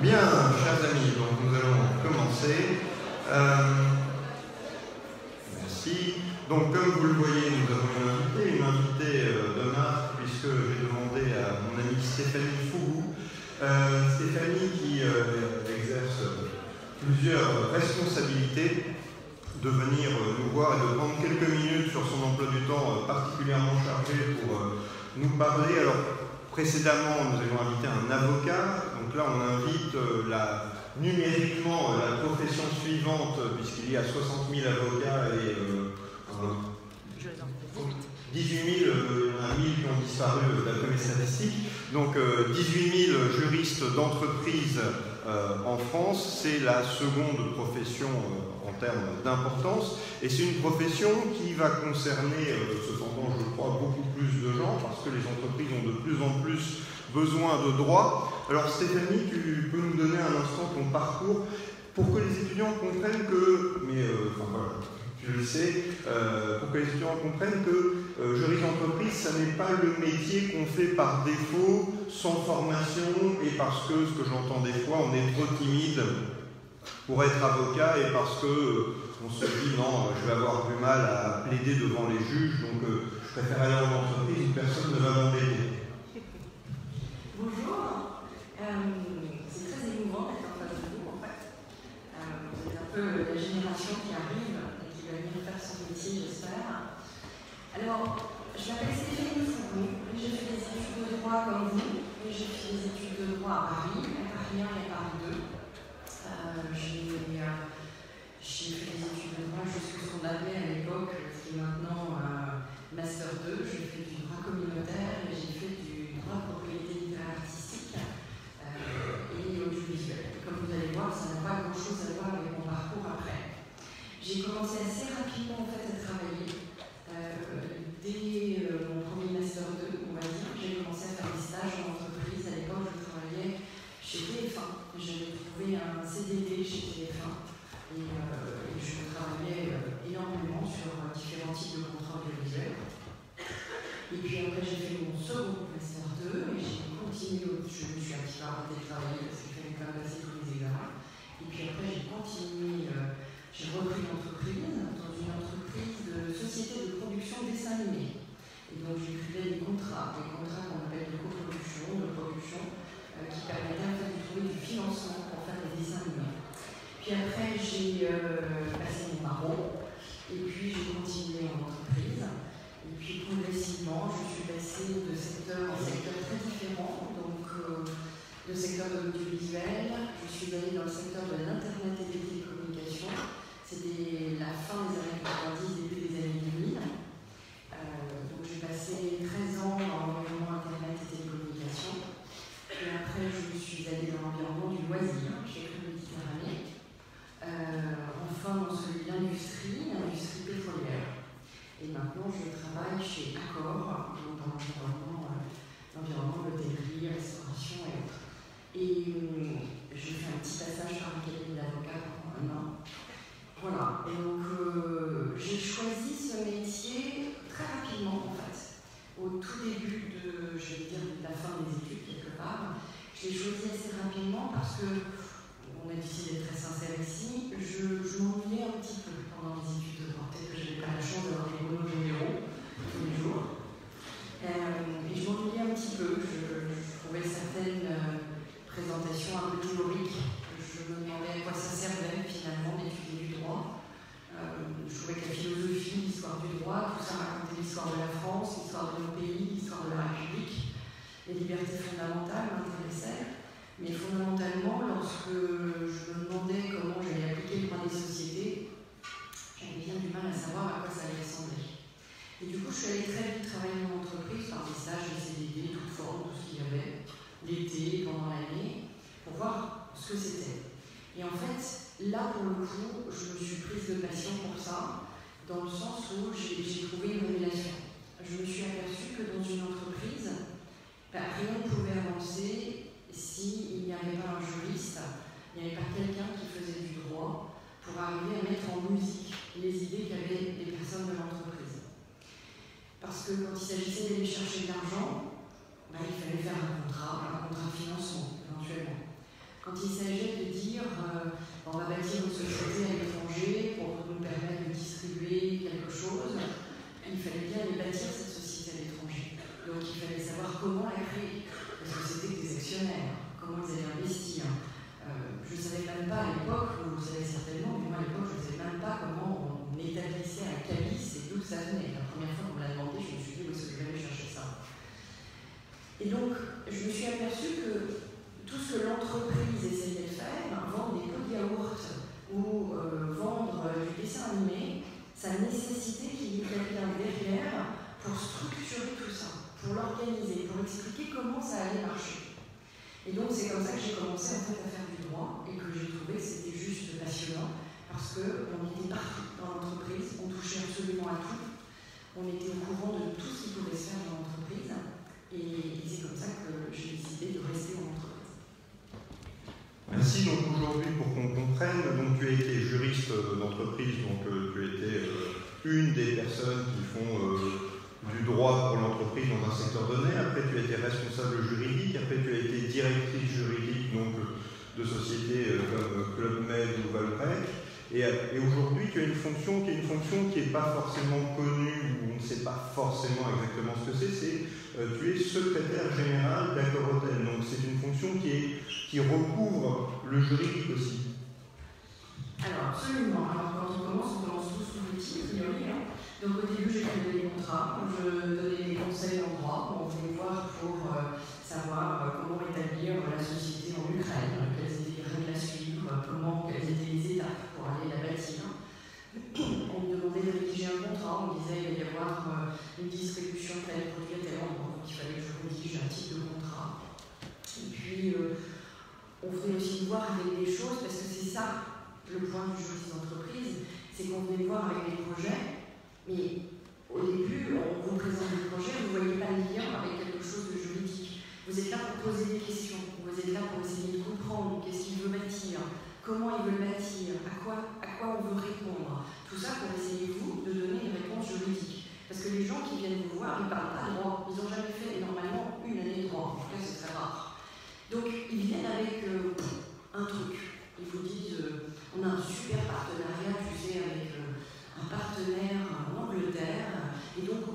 Bien, chers amis, donc nous allons commencer. Euh, merci. Donc, comme vous le voyez, nous avons une invitée, une invitée euh, de marque, puisque j'ai demandé à mon amie Stéphanie Fougou, euh, Stéphanie qui exerce plusieurs responsabilités, de venir nous voir et de prendre quelques minutes sur son emploi du temps particulièrement chargé pour nous parler. Alors, précédemment, nous avons invité un avocat, donc là, on invite euh, la, numériquement euh, la profession suivante, puisqu'il y a 60 000 avocats et 18 000, il y en a 1000 qui ont disparu euh, d'après mes statistiques. Donc 18 000 juristes d'entreprise en France, c'est la seconde profession termes d'importance. Et c'est une profession qui va concerner, cependant, je crois, beaucoup plus de gens, parce que les entreprises ont de plus en plus besoin de droit. Alors Stéphanie, tu peux nous donner un instant ton parcours pour que les étudiants comprennent que, mais euh, enfin voilà, tu le sais, euh, pour que les étudiants comprennent que euh, juriste d'entreprise, ça n'est pas le métier qu'on fait par défaut, sans formation, et parce que, ce que j'entends des fois, on est trop timide pour être avocat et parce que on se dit non, je vais avoir du mal à plaider devant les juges, donc je préfère aller en entreprise, personne ne va m'embêter. Bonjour, euh, c'est très émouvant d'être en face de vous en fait. Euh, vous êtes un peu la génération qui arrive et qui va venir faire son métier, j'espère. Alors, je m'appelle Stéphanie Fourou, j'ai fait des études de droit comme vous, et j'ai fait des études de droit à Paris, à Paris 1 et à Paris 2. Euh, j'ai fait des études de droit qu'on appelait à l'époque, qui est maintenant Master 2, j'ai fait du droit communautaire et j'ai fait du droit propriété ça n'a pas grand-chose à voir avec mon parcours après. J'ai commencé assez rapidement en fait, à travailler. Euh, dès euh, mon premier master 2, on va dire, j'ai commencé à faire des stages en entreprise. À l'époque, je travaillais chez TF1. J'avais trouvé un CDD chez TF1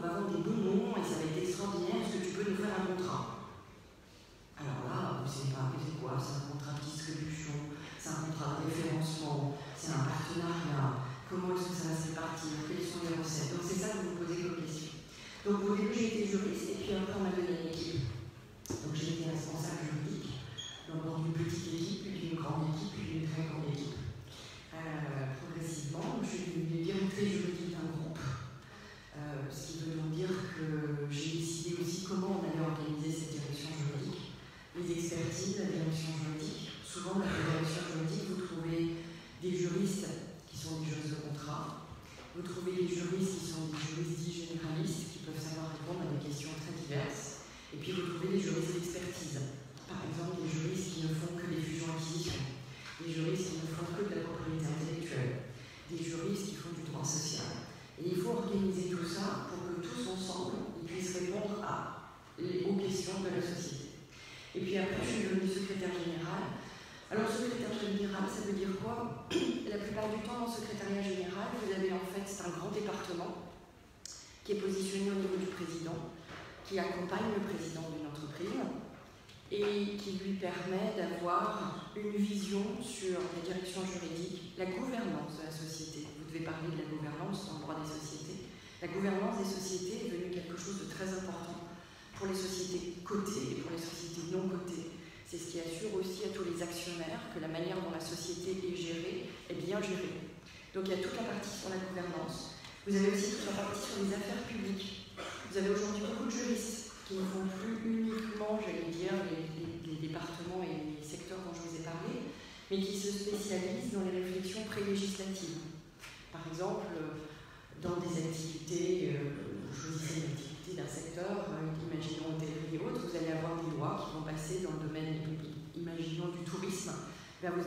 va vendre des bonbons, et ça va être extraordinaire, est-ce que tu peux nous faire un contrat? Alors là, vous savez pas, c'est quoi? C'est un contrat de distribution, c'est un contrat de référencement, c'est un partenariat, comment est-ce que ça va se répartir, quelles sont les recettes? Donc c'est ça que vous vous posez comme question. Donc au début, j'ai été juriste, et puis après, on m'a donné une équipe. Donc j'ai été responsable juridique, dans une petite équipe, puis d'une grande équipe, puis d'une très grande équipe. Euh, progressivement, je suis devenue directrice juridique ce qui veut donc dire que j'ai décidé aussi comment on allait organiser cette direction juridique, les expertises, la direction juridique. Souvent, dans la direction juridique, vous trouvez des juristes qui sont des juristes de contrat, vous trouvez des juristes qui sont des juristes dits généralistes qui peuvent savoir répondre à des questions très diverses. Et puis vous trouvez des juristes d'expertise. Par exemple, des juristes qui ne font que des fusions-acquisitions, des juristes qui ne font que de la propriété intellectuelle, des juristes qui font du droit social. Et il faut organiser tout ça pour que tous ensemble, ils puissent répondre à, aux questions de la société. Et puis après, je suis devenue secrétaire générale. Alors, secrétaire général, ça veut dire quoi? La plupart du temps, dans le secrétariat général, vous avez en fait, c'est un grand département qui est positionné au niveau du président qui accompagne le président d'une entreprise et qui lui permet d'avoir une vision sur la direction juridique, la gouvernance de la société. Vous devez parler de la gouvernance dans le droit des sociétés. La gouvernance des sociétés est devenue quelque chose de très important pour les sociétés cotées et pour les sociétés non cotées. C'est ce qui assure aussi à tous les actionnaires que la manière dont la société est gérée est bien gérée. Donc il y a toute la partie sur la gouvernance. Vous avez aussi toute la partie sur les affaires publiques. Vous avez aujourd'hui beaucoup de juristes qui ne font plus uniquement, j'allais dire, les, départements et les secteurs dont je vous ai parlé, mais qui se spécialisent dans les réflexions prélégislatives. Par exemple, dans des activités, euh, je d'un secteur, euh, imaginons hôtellerie et autres, vous allez avoir des lois qui vont passer dans le domaine, imaginons, du tourisme.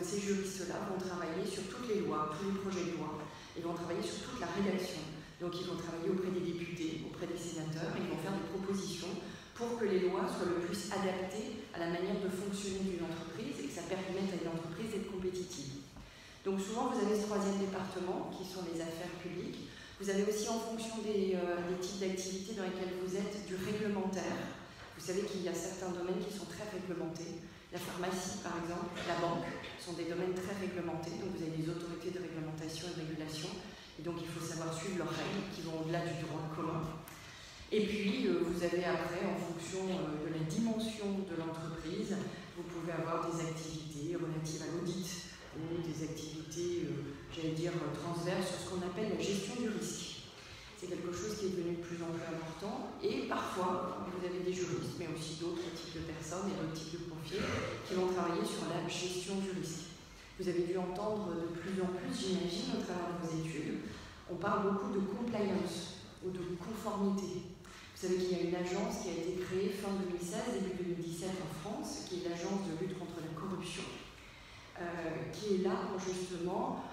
Ces juristes-là vont travailler sur toutes les lois, tous les projets de loi, et vont travailler sur toute la rédaction donc ils vont travailler auprès des députés, auprès des sénateurs, et ils vont faire des propositions pour que les lois soient le plus adaptées à la manière de fonctionner d'une entreprise et que ça permette à une entreprise d'être compétitive. Donc souvent, vous avez ce troisième département qui sont les affaires publiques. Vous avez aussi en fonction des, euh, des types d'activités dans lesquelles vous êtes du réglementaire. Vous savez qu'il y a certains domaines qui sont très réglementés. La pharmacie, par exemple, la banque, sont des domaines très réglementés. Donc vous avez des autorités de réglementation et de régulation. Et donc il faut savoir suivre leurs règles qui vont au-delà du droit commun. Et puis euh, vous avez après, en fonction euh, de la dimension de l'entreprise, vous pouvez avoir des activités relatives à l'audit ou des activités, j'allais dire, transverses sur ce qu'on appelle la gestion du risque. C'est quelque chose qui est devenu de plus en plus important. Et parfois, vous avez des juristes, mais aussi d'autres types de personnes et d'autres types de profils qui vont travailler sur la gestion du risque. Vous avez dû entendre de plus en plus, j'imagine, au travers de vos études, on parle beaucoup de compliance ou de conformité. Vous savez qu'il y a une agence qui a été créée fin 2016, début 2017 en France, qui est l'agence de lutte contre la corruption, euh, qui est là pour justement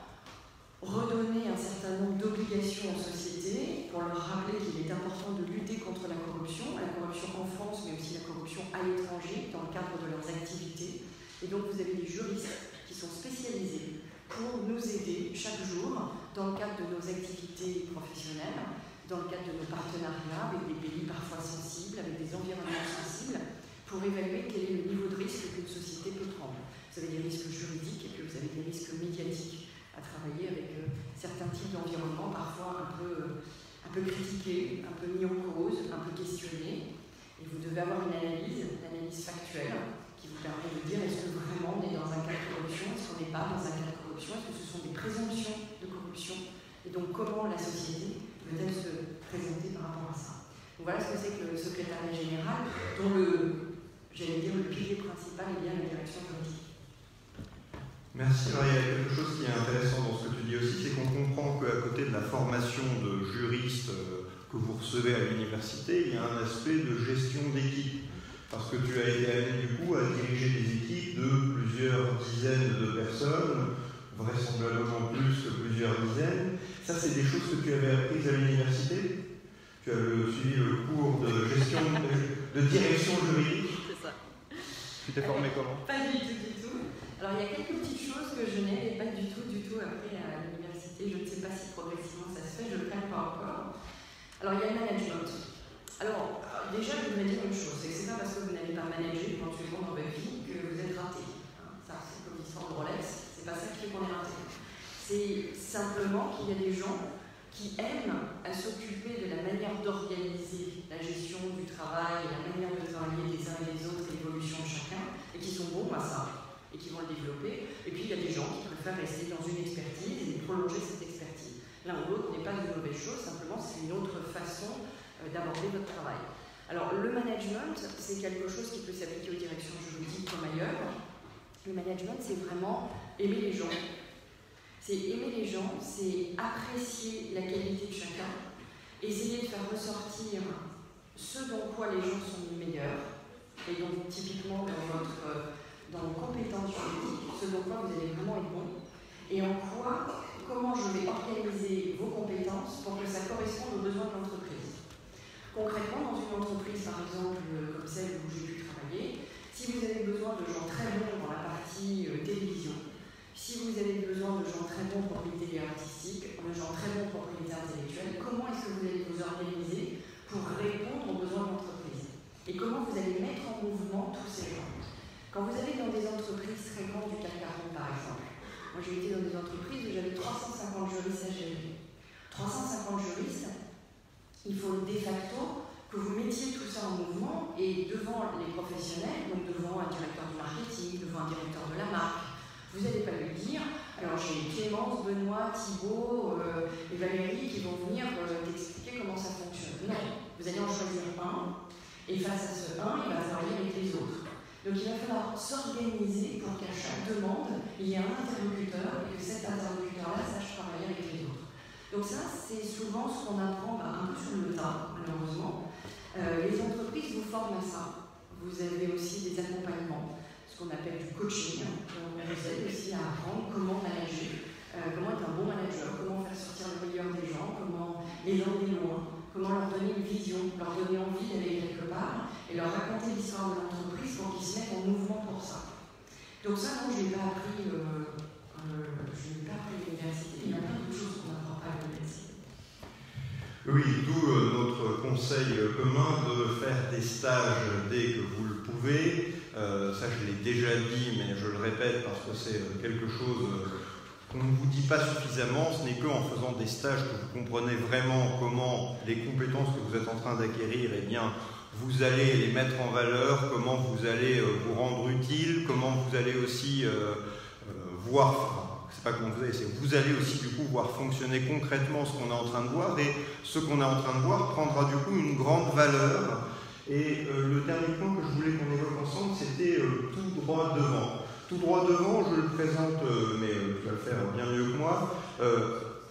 redonner un certain nombre d'obligations aux sociétés, pour leur rappeler qu'il est important de lutter contre la corruption, la corruption en France, mais aussi la corruption à l'étranger, dans le cadre de leurs activités. Et donc vous avez des juristes sont spécialisés pour nous aider chaque jour dans le cadre de nos activités professionnelles, dans le cadre de nos partenariats avec des pays parfois sensibles, avec des environnements sensibles, pour évaluer quel est le niveau de risque qu'une société peut prendre. Vous avez des risques juridiques et puis vous avez des risques médiatiques travailler avec euh, certains types d'environnements parfois un peu, euh, un peu critiqués, un peu mis en cause, un peu questionnés. Et vous devez avoir une analyse, une analyse factuelle qui vous permet de dire est-ce que vraiment on est dans un cas de corruption, est-ce qu'on n'est pas dans un cas de corruption, est-ce que ce sont des présomptions de corruption, et donc comment la société peut-elle se présenter par rapport à ça? Donc voilà ce que c'est que le secrétariat général, dont le, j'allais dire, le pilier principal est bien la direction politique. Merci. Alors, il y a quelque chose qui est intéressant dans ce que tu dis aussi, c'est qu'on comprend qu'à côté de la formation de juriste euh, que vous recevez à l'université, il y a un aspect de gestion d'équipe parce que tu as été amené du coup à diriger des équipes de plusieurs dizaines de personnes, vraisemblablement plus que plusieurs dizaines. Ça, c'est des choses que tu avais apprises à l'université? Tu as suivi le cours de gestion, de, direction juridique? C'est ça. Tu t'es formé comment? Pas du tout. Alors, il y a quelques petites choses que je n'ai pas du tout, du tout appris à l'université. Je ne sais pas si progressivement ça se fait, je ne le connais pas encore. Alors, il y a le management. Alors, déjà, je voudrais dire une chose, c'est que c'est pas parce que vous n'avez pas managé éventuellement dans votre vie que vous êtes raté. Hein. ça, c'est comme l'histoire de Rolex, c'est pas ça qui fait qu'on est raté. C'est simplement qu'il y a des gens qui aiment à s'occuper de la manière d'organiser la gestion du travail, la manière de travailler les uns et les autres, l'évolution de chacun, et qui sont bons à ça, et qui vont le développer. Et puis il y a des gens qui préfèrent rester dans une expertise et prolonger cette expertise. L'un ou l'autre n'est pas une mauvaise chose, simplement c'est une autre façon euh, d'aborder votre travail. Alors le management, c'est quelque chose qui peut s'appliquer aux directions juridiques comme ailleurs. Le management, c'est vraiment aimer les gens. C'est aimer les gens, c'est apprécier la qualité de chacun, essayer de faire ressortir ce dont quoi les gens sont les meilleurs, et donc typiquement dans votre dans vos compétences juridiques, ce dont quoi vous allez vraiment être bon, et en quoi, comment je vais organiser vos compétences pour que ça corresponde aux besoins de l'entreprise. Concrètement, dans une entreprise, par exemple, euh, comme celle où j'ai pu travailler, si vous avez besoin de gens très bons dans la partie euh, télévision, si vous avez besoin de gens très bons propriétés artistiques, de gens très bons propriétés intellectuelles, comment est-ce que vous allez vous organiser pour répondre aux besoins de l'entreprise? Et comment vous allez mettre en mouvement tous ces gens? Quand vous allez dans des entreprises très grandes du CAC 40 par exemple, moi j'ai été dans des entreprises où j'avais 350 juristes à gérer. 350 juristes, il faut de facto que vous mettiez tout ça en mouvement et devant les professionnels, donc devant un directeur du marketing, devant un directeur de la marque, vous n'allez pas lui dire alors j'ai Clémence, Benoît, Thibault euh, et Valérie qui vont venir euh, t'expliquer comment ça fonctionne. Non, vous allez en choisir un et face à ce un, il va travailler avec les autres. Donc il va falloir s'organiser pour qu'à chaque demande, il y ait un interlocuteur et que cet interlocuteur-là sache travailler avec les autres. Donc ça, c'est souvent ce qu'on apprend bah, un peu sur le tas, malheureusement. Euh, les entreprises vous forment à ça. Vous avez aussi des accompagnements, ce qu'on appelle du coaching. On vous aide aussi à apprendre comment manager, euh, comment être un bon manager, comment faire sortir le meilleur des gens, comment les emmener loin, comment leur donner une vision, leur donner envie d'aller quelque part et leur raconter l'histoire de l'entreprise pour qu'ils se mettent en mouvement pour ça. Donc ça, non, je n'ai pas appris, euh, je n'ai pas appris à l'université. Il y a plein de choses qu'on apprend pas à l'université. Oui, d'où notre conseil commun de faire des stages dès que vous le pouvez. ça, je l'ai déjà dit, mais je le répète parce que c'est quelque chose qu'on ne vous dit pas suffisamment. Ce n'est qu'en faisant des stages que vous comprenez vraiment comment les compétences que vous êtes en train d'acquérir, eh bien, vous allez les mettre en valeur, comment vous allez vous rendre utile, comment vous allez aussi voir, c'est pas comment vous allez, c'est vous allez aussi du coup voir fonctionner concrètement ce qu'on est en train de voir et ce qu'on est en train de voir prendra du coup une grande valeur. Et euh, le dernier point que je voulais qu'on évoque ensemble, c'était euh, tout droit devant. Tout droit devant, je le présente, euh, mais tu vas le faire bien mieux que moi.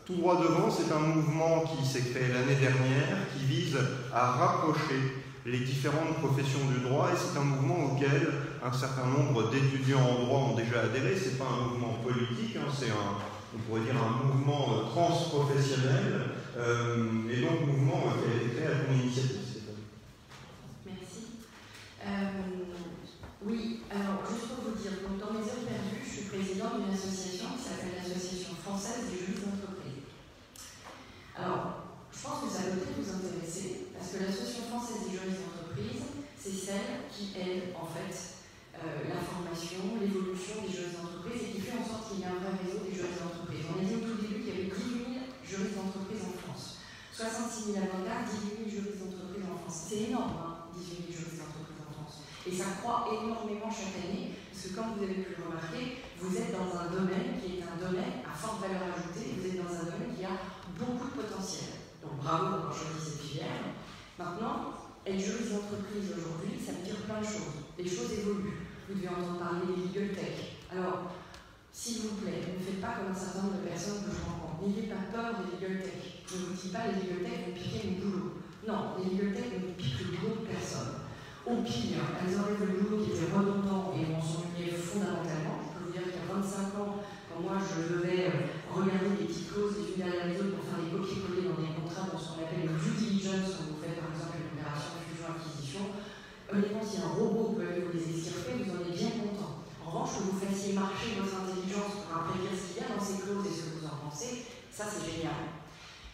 tout droit devant, c'est un mouvement qui s'est créé l'année dernière, qui vise à rapprocher les différentes professions du droit et c'est un mouvement auquel un certain nombre d'étudiants en droit ont déjà adhéré. Ce n'est pas un mouvement politique, hein, c'est un, on pourrait dire un mouvement euh, transprofessionnel euh, et donc mouvement qui a été créé à ton initiative. Merci. Euh, oui, alors juste pour vous dire, donc, dans mes heures perdues, je suis présidente d'une association qui s'appelle l'Association française des juristes d'entreprise. Alors, je pense que ça peut vous intéresser parce que l'Association française des juristes d'entreprise, c'est celle qui aide en fait euh, la formation, l'évolution des juristes d'entreprise et qui fait en sorte qu'il y ait un vrai réseau des juristes d'entreprise. On a dit au tout début qu'il y avait 18 000 juristes d'entreprise en France, 66 000 avocats, 18 000 juristes d'entreprise en France. C'est énorme, hein, 18 000 juristes d'entreprise en France. Et ça croît énormément chaque année, parce que comme vous avez pu le remarquer, vous êtes dans un domaine qui est un domaine à forte valeur ajoutée, vous êtes dans un domaine qui a beaucoup de potentiel. Bravo pour choisir cette filière. Maintenant, être juriste d'entreprise aujourd'hui, ça veut dire plein de choses. Les choses évoluent. Vous devez entendre parler des legal tech. Alors, s'il vous plaît, ne faites pas comme un certain nombre de personnes que je rencontre. N'ayez pas peur des legal tech. Ne vous dites pas les legal tech vont piquer mon boulot. Non, les legal tech ne piquent le boulot de personne. Au pire, elles enlèvent le boulot qui était redondant et on s'ennuyait fondamentalement. Je peux vous dire qu'il y a 25 ans, quand moi je devais regarder les petites clauses les unes derrière les autres pour faire des copier-coller dans des dans ce qu'on appelle le due diligence quand vous faites par exemple une opération fusion-acquisition. Honnêtement, si un robot peut aller vous les extirper, vous en êtes bien content. En revanche, que vous fassiez marcher votre intelligence pour apprécier ce qu'il y a dans ces clauses et ce que vous en pensez, ça c'est génial.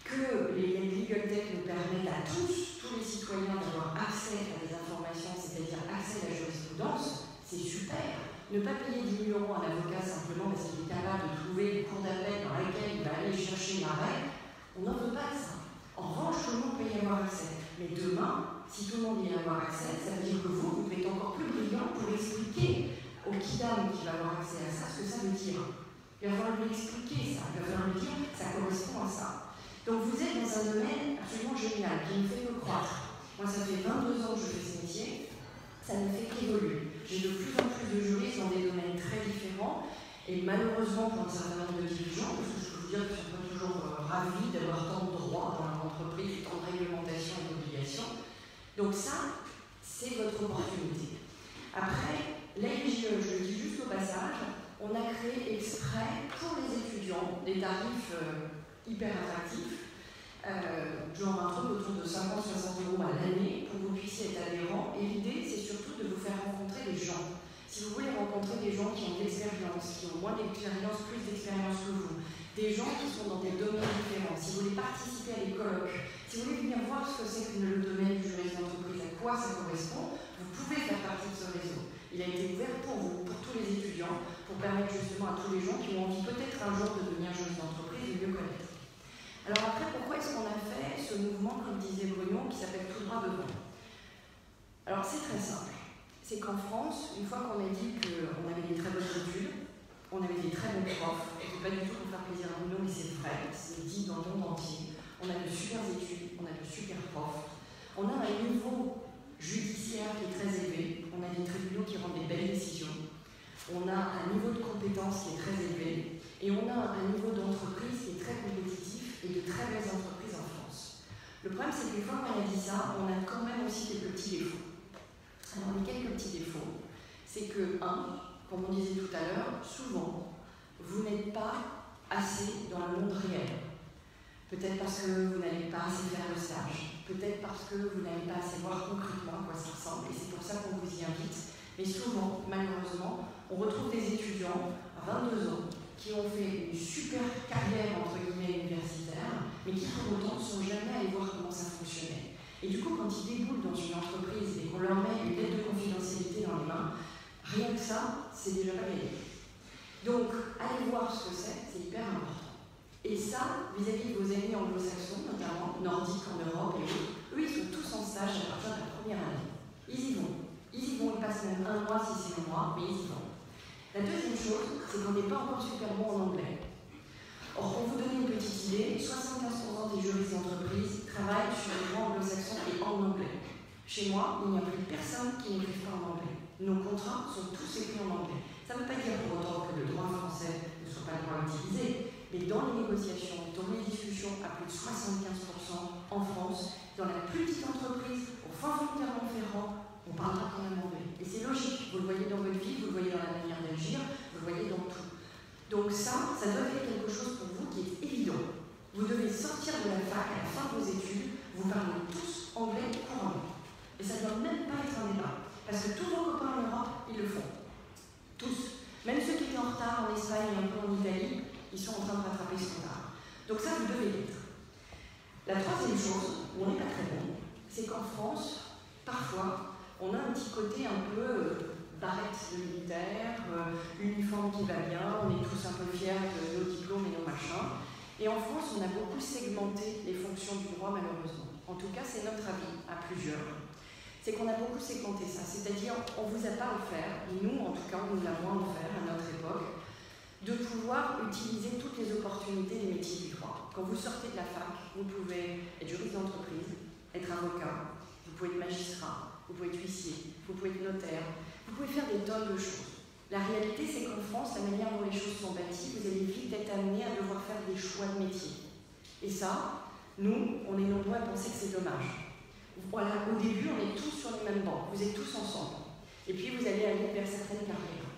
Que les legal tech nous permettent à tous, tous les citoyens, d'avoir accès à des informations, c'est-à-dire accès à la jurisprudence, c'est super. Ne pas payer 10 000 euros à un avocat simplement parce qu'il est capable de trouver une cour d'appel dans laquelle il va aller chercher l'arrêt, on n'en veut pas ça. En revanche, tout le monde peut y avoir accès. Mais demain, si tout le monde y a accès, ça veut dire que vous, vous devez être encore plus brillant pour expliquer au kidam qui va avoir accès à ça ce que ça veut dire. Il va falloir lui expliquer ça, il va falloir lui dire ça correspond à ça. Donc vous êtes dans un domaine absolument génial qui me fait me croître. Moi, ça fait 22 ans que je fais ce métier, ça ne fait qu'évoluer. J'ai de plus en plus de juristes dans des domaines très différents. Et malheureusement, pour un certain nombre de dirigeants, parce que je peux vous dire pas toujours euh, d'avoir tant de droits dans leur entreprise, tant de réglementations et d'obligations. Donc ça, c'est votre opportunité. Après, l'AIGE, je le dis juste au passage, on a créé exprès pour les étudiants des tarifs euh, hyper attractifs genre un truc autour de 50-60 euros à l'année pour que vous puissiez être adhérent. Et l'idée, c'est surtout de vous faire rencontrer des gens. Si vous voulez rencontrer des gens qui ont de l'expérience, qui ont moins d'expérience, plus d'expérience que vous, des gens qui sont dans des domaines différents, si vous voulez participer à des colloques, si vous voulez venir voir ce que c'est que le domaine du juriste d'entreprise, à quoi ça correspond, vous pouvez faire partie de ce réseau. Il a été ouvert pour vous, pour tous les étudiants, pour permettre justement à tous les gens qui ont envie peut-être un jour de devenir juriste d'entreprise de mieux connaître. Alors après, pourquoi est-ce qu'on a fait ce mouvement, comme disait Bruno, qui s'appelle Tout droit devant Alors c'est très simple. C'est qu'en France, une fois qu'on a dit qu'on avait des très bonnes études, on avait des très bons profs, et pas du tout plaisir à Bruno, mais c'est dit dans le monde entier. On a de super études, on a de super profs, on a un niveau judiciaire qui est très élevé, on a des tribunaux qui rendent des belles décisions, on a un niveau de compétence qui est très élevé, et on a un niveau d'entreprise qui est très compétitif et de très belles entreprises en France. Le problème, c'est qu'une fois qu'on a dit ça, on a quand même aussi quelques petits défauts. Alors, les quelques petits défauts, c'est que, un, comme on disait tout à l'heure, souvent, vous n'êtes pas assez dans le monde réel. Peut-être parce que vous n'allez pas assez faire le stage, peut-être parce que vous n'allez pas assez voir concrètement à quoi ça ressemble, et c'est pour ça qu'on vous y invite. Mais souvent, malheureusement, on retrouve des étudiants à 22 ans qui ont fait une super carrière entre guillemets universitaire, mais qui pour autant ne sont jamais allés voir comment ça fonctionnait. Et du coup, quand ils déboulent dans une entreprise et qu'on leur met une lettre de confidentialité dans les mains, rien que ça, c'est déjà pas gagné. Donc, allez voir ce que c'est, c'est hyper important. Et ça, vis-à-vis de vos amis anglo-saxons, notamment nordiques en Europe et autres, eux, ils sont tous en stage à partir de la première année. Ils y vont. Ils y vont, ils passent même un mois si c'est un mois, mais ils y vont. La deuxième chose, c'est qu'on n'est pas encore super bon en anglais. Or, pour vous donner une petite idée, 75% des juristes d'entreprise travaillent sur les droits anglo-saxons et en anglais. Chez moi, il n'y a plus personne qui n'écrit pas en anglais. Nos contrats sont tous écrits en anglais. Ça ne veut pas dire pour autant que le droit français ne soit pas le droit utilisé, mais dans les négociations, dans les discussions, à plus de 75% en France, dans la plus petite entreprise, au fin fond de Clermont-Ferrand, on parlera quand même anglais. Et c'est logique, vous le voyez dans votre vie, vous le voyez dans la manière d'agir, vous le voyez dans tout. Donc ça, ça doit être quelque chose pour vous qui est évident. Vous devez sortir de la fac à la fin de vos études, vous parlez tous anglais couramment. Et ça ne doit même pas être un débat. Parce que tous vos copains en Europe, ils le font. Tous. Même ceux qui étaient en retard en Espagne et un peu en Italie, ils sont en train de rattraper ce retard. Donc ça, vous devez l'être. La troisième chose, où on n'est pas très bon, c'est qu'en France, parfois, on a un petit côté un peu euh, barrette de militaire, euh, uniforme qui va bien, on est tous un peu fiers de nos diplômes et nos machins. Et en France, on a beaucoup segmenté les fonctions du droit, malheureusement. En tout cas, c'est notre avis à plusieurs. C'est qu'on a beaucoup segmenté ça. C'est-à-dire, on ne vous a pas offert, nous en tout cas, on nous a moins offert à notre époque, de pouvoir utiliser toutes les opportunités des métiers du droit. Quand vous sortez de la fac, vous pouvez être juriste d'entreprise, être avocat, vous pouvez être magistrat, vous pouvez être huissier, vous pouvez être notaire, vous pouvez faire des tonnes de choses. La réalité, c'est qu'en France, la manière dont les choses sont bâties, vous allez vite être amené à devoir faire des choix de métier. Et ça, nous, on est nombreux à penser que c'est dommage. Voilà, au début, on est tous sur les mêmes bancs, vous êtes tous ensemble. Et puis, vous allez aller vers certaines carrières.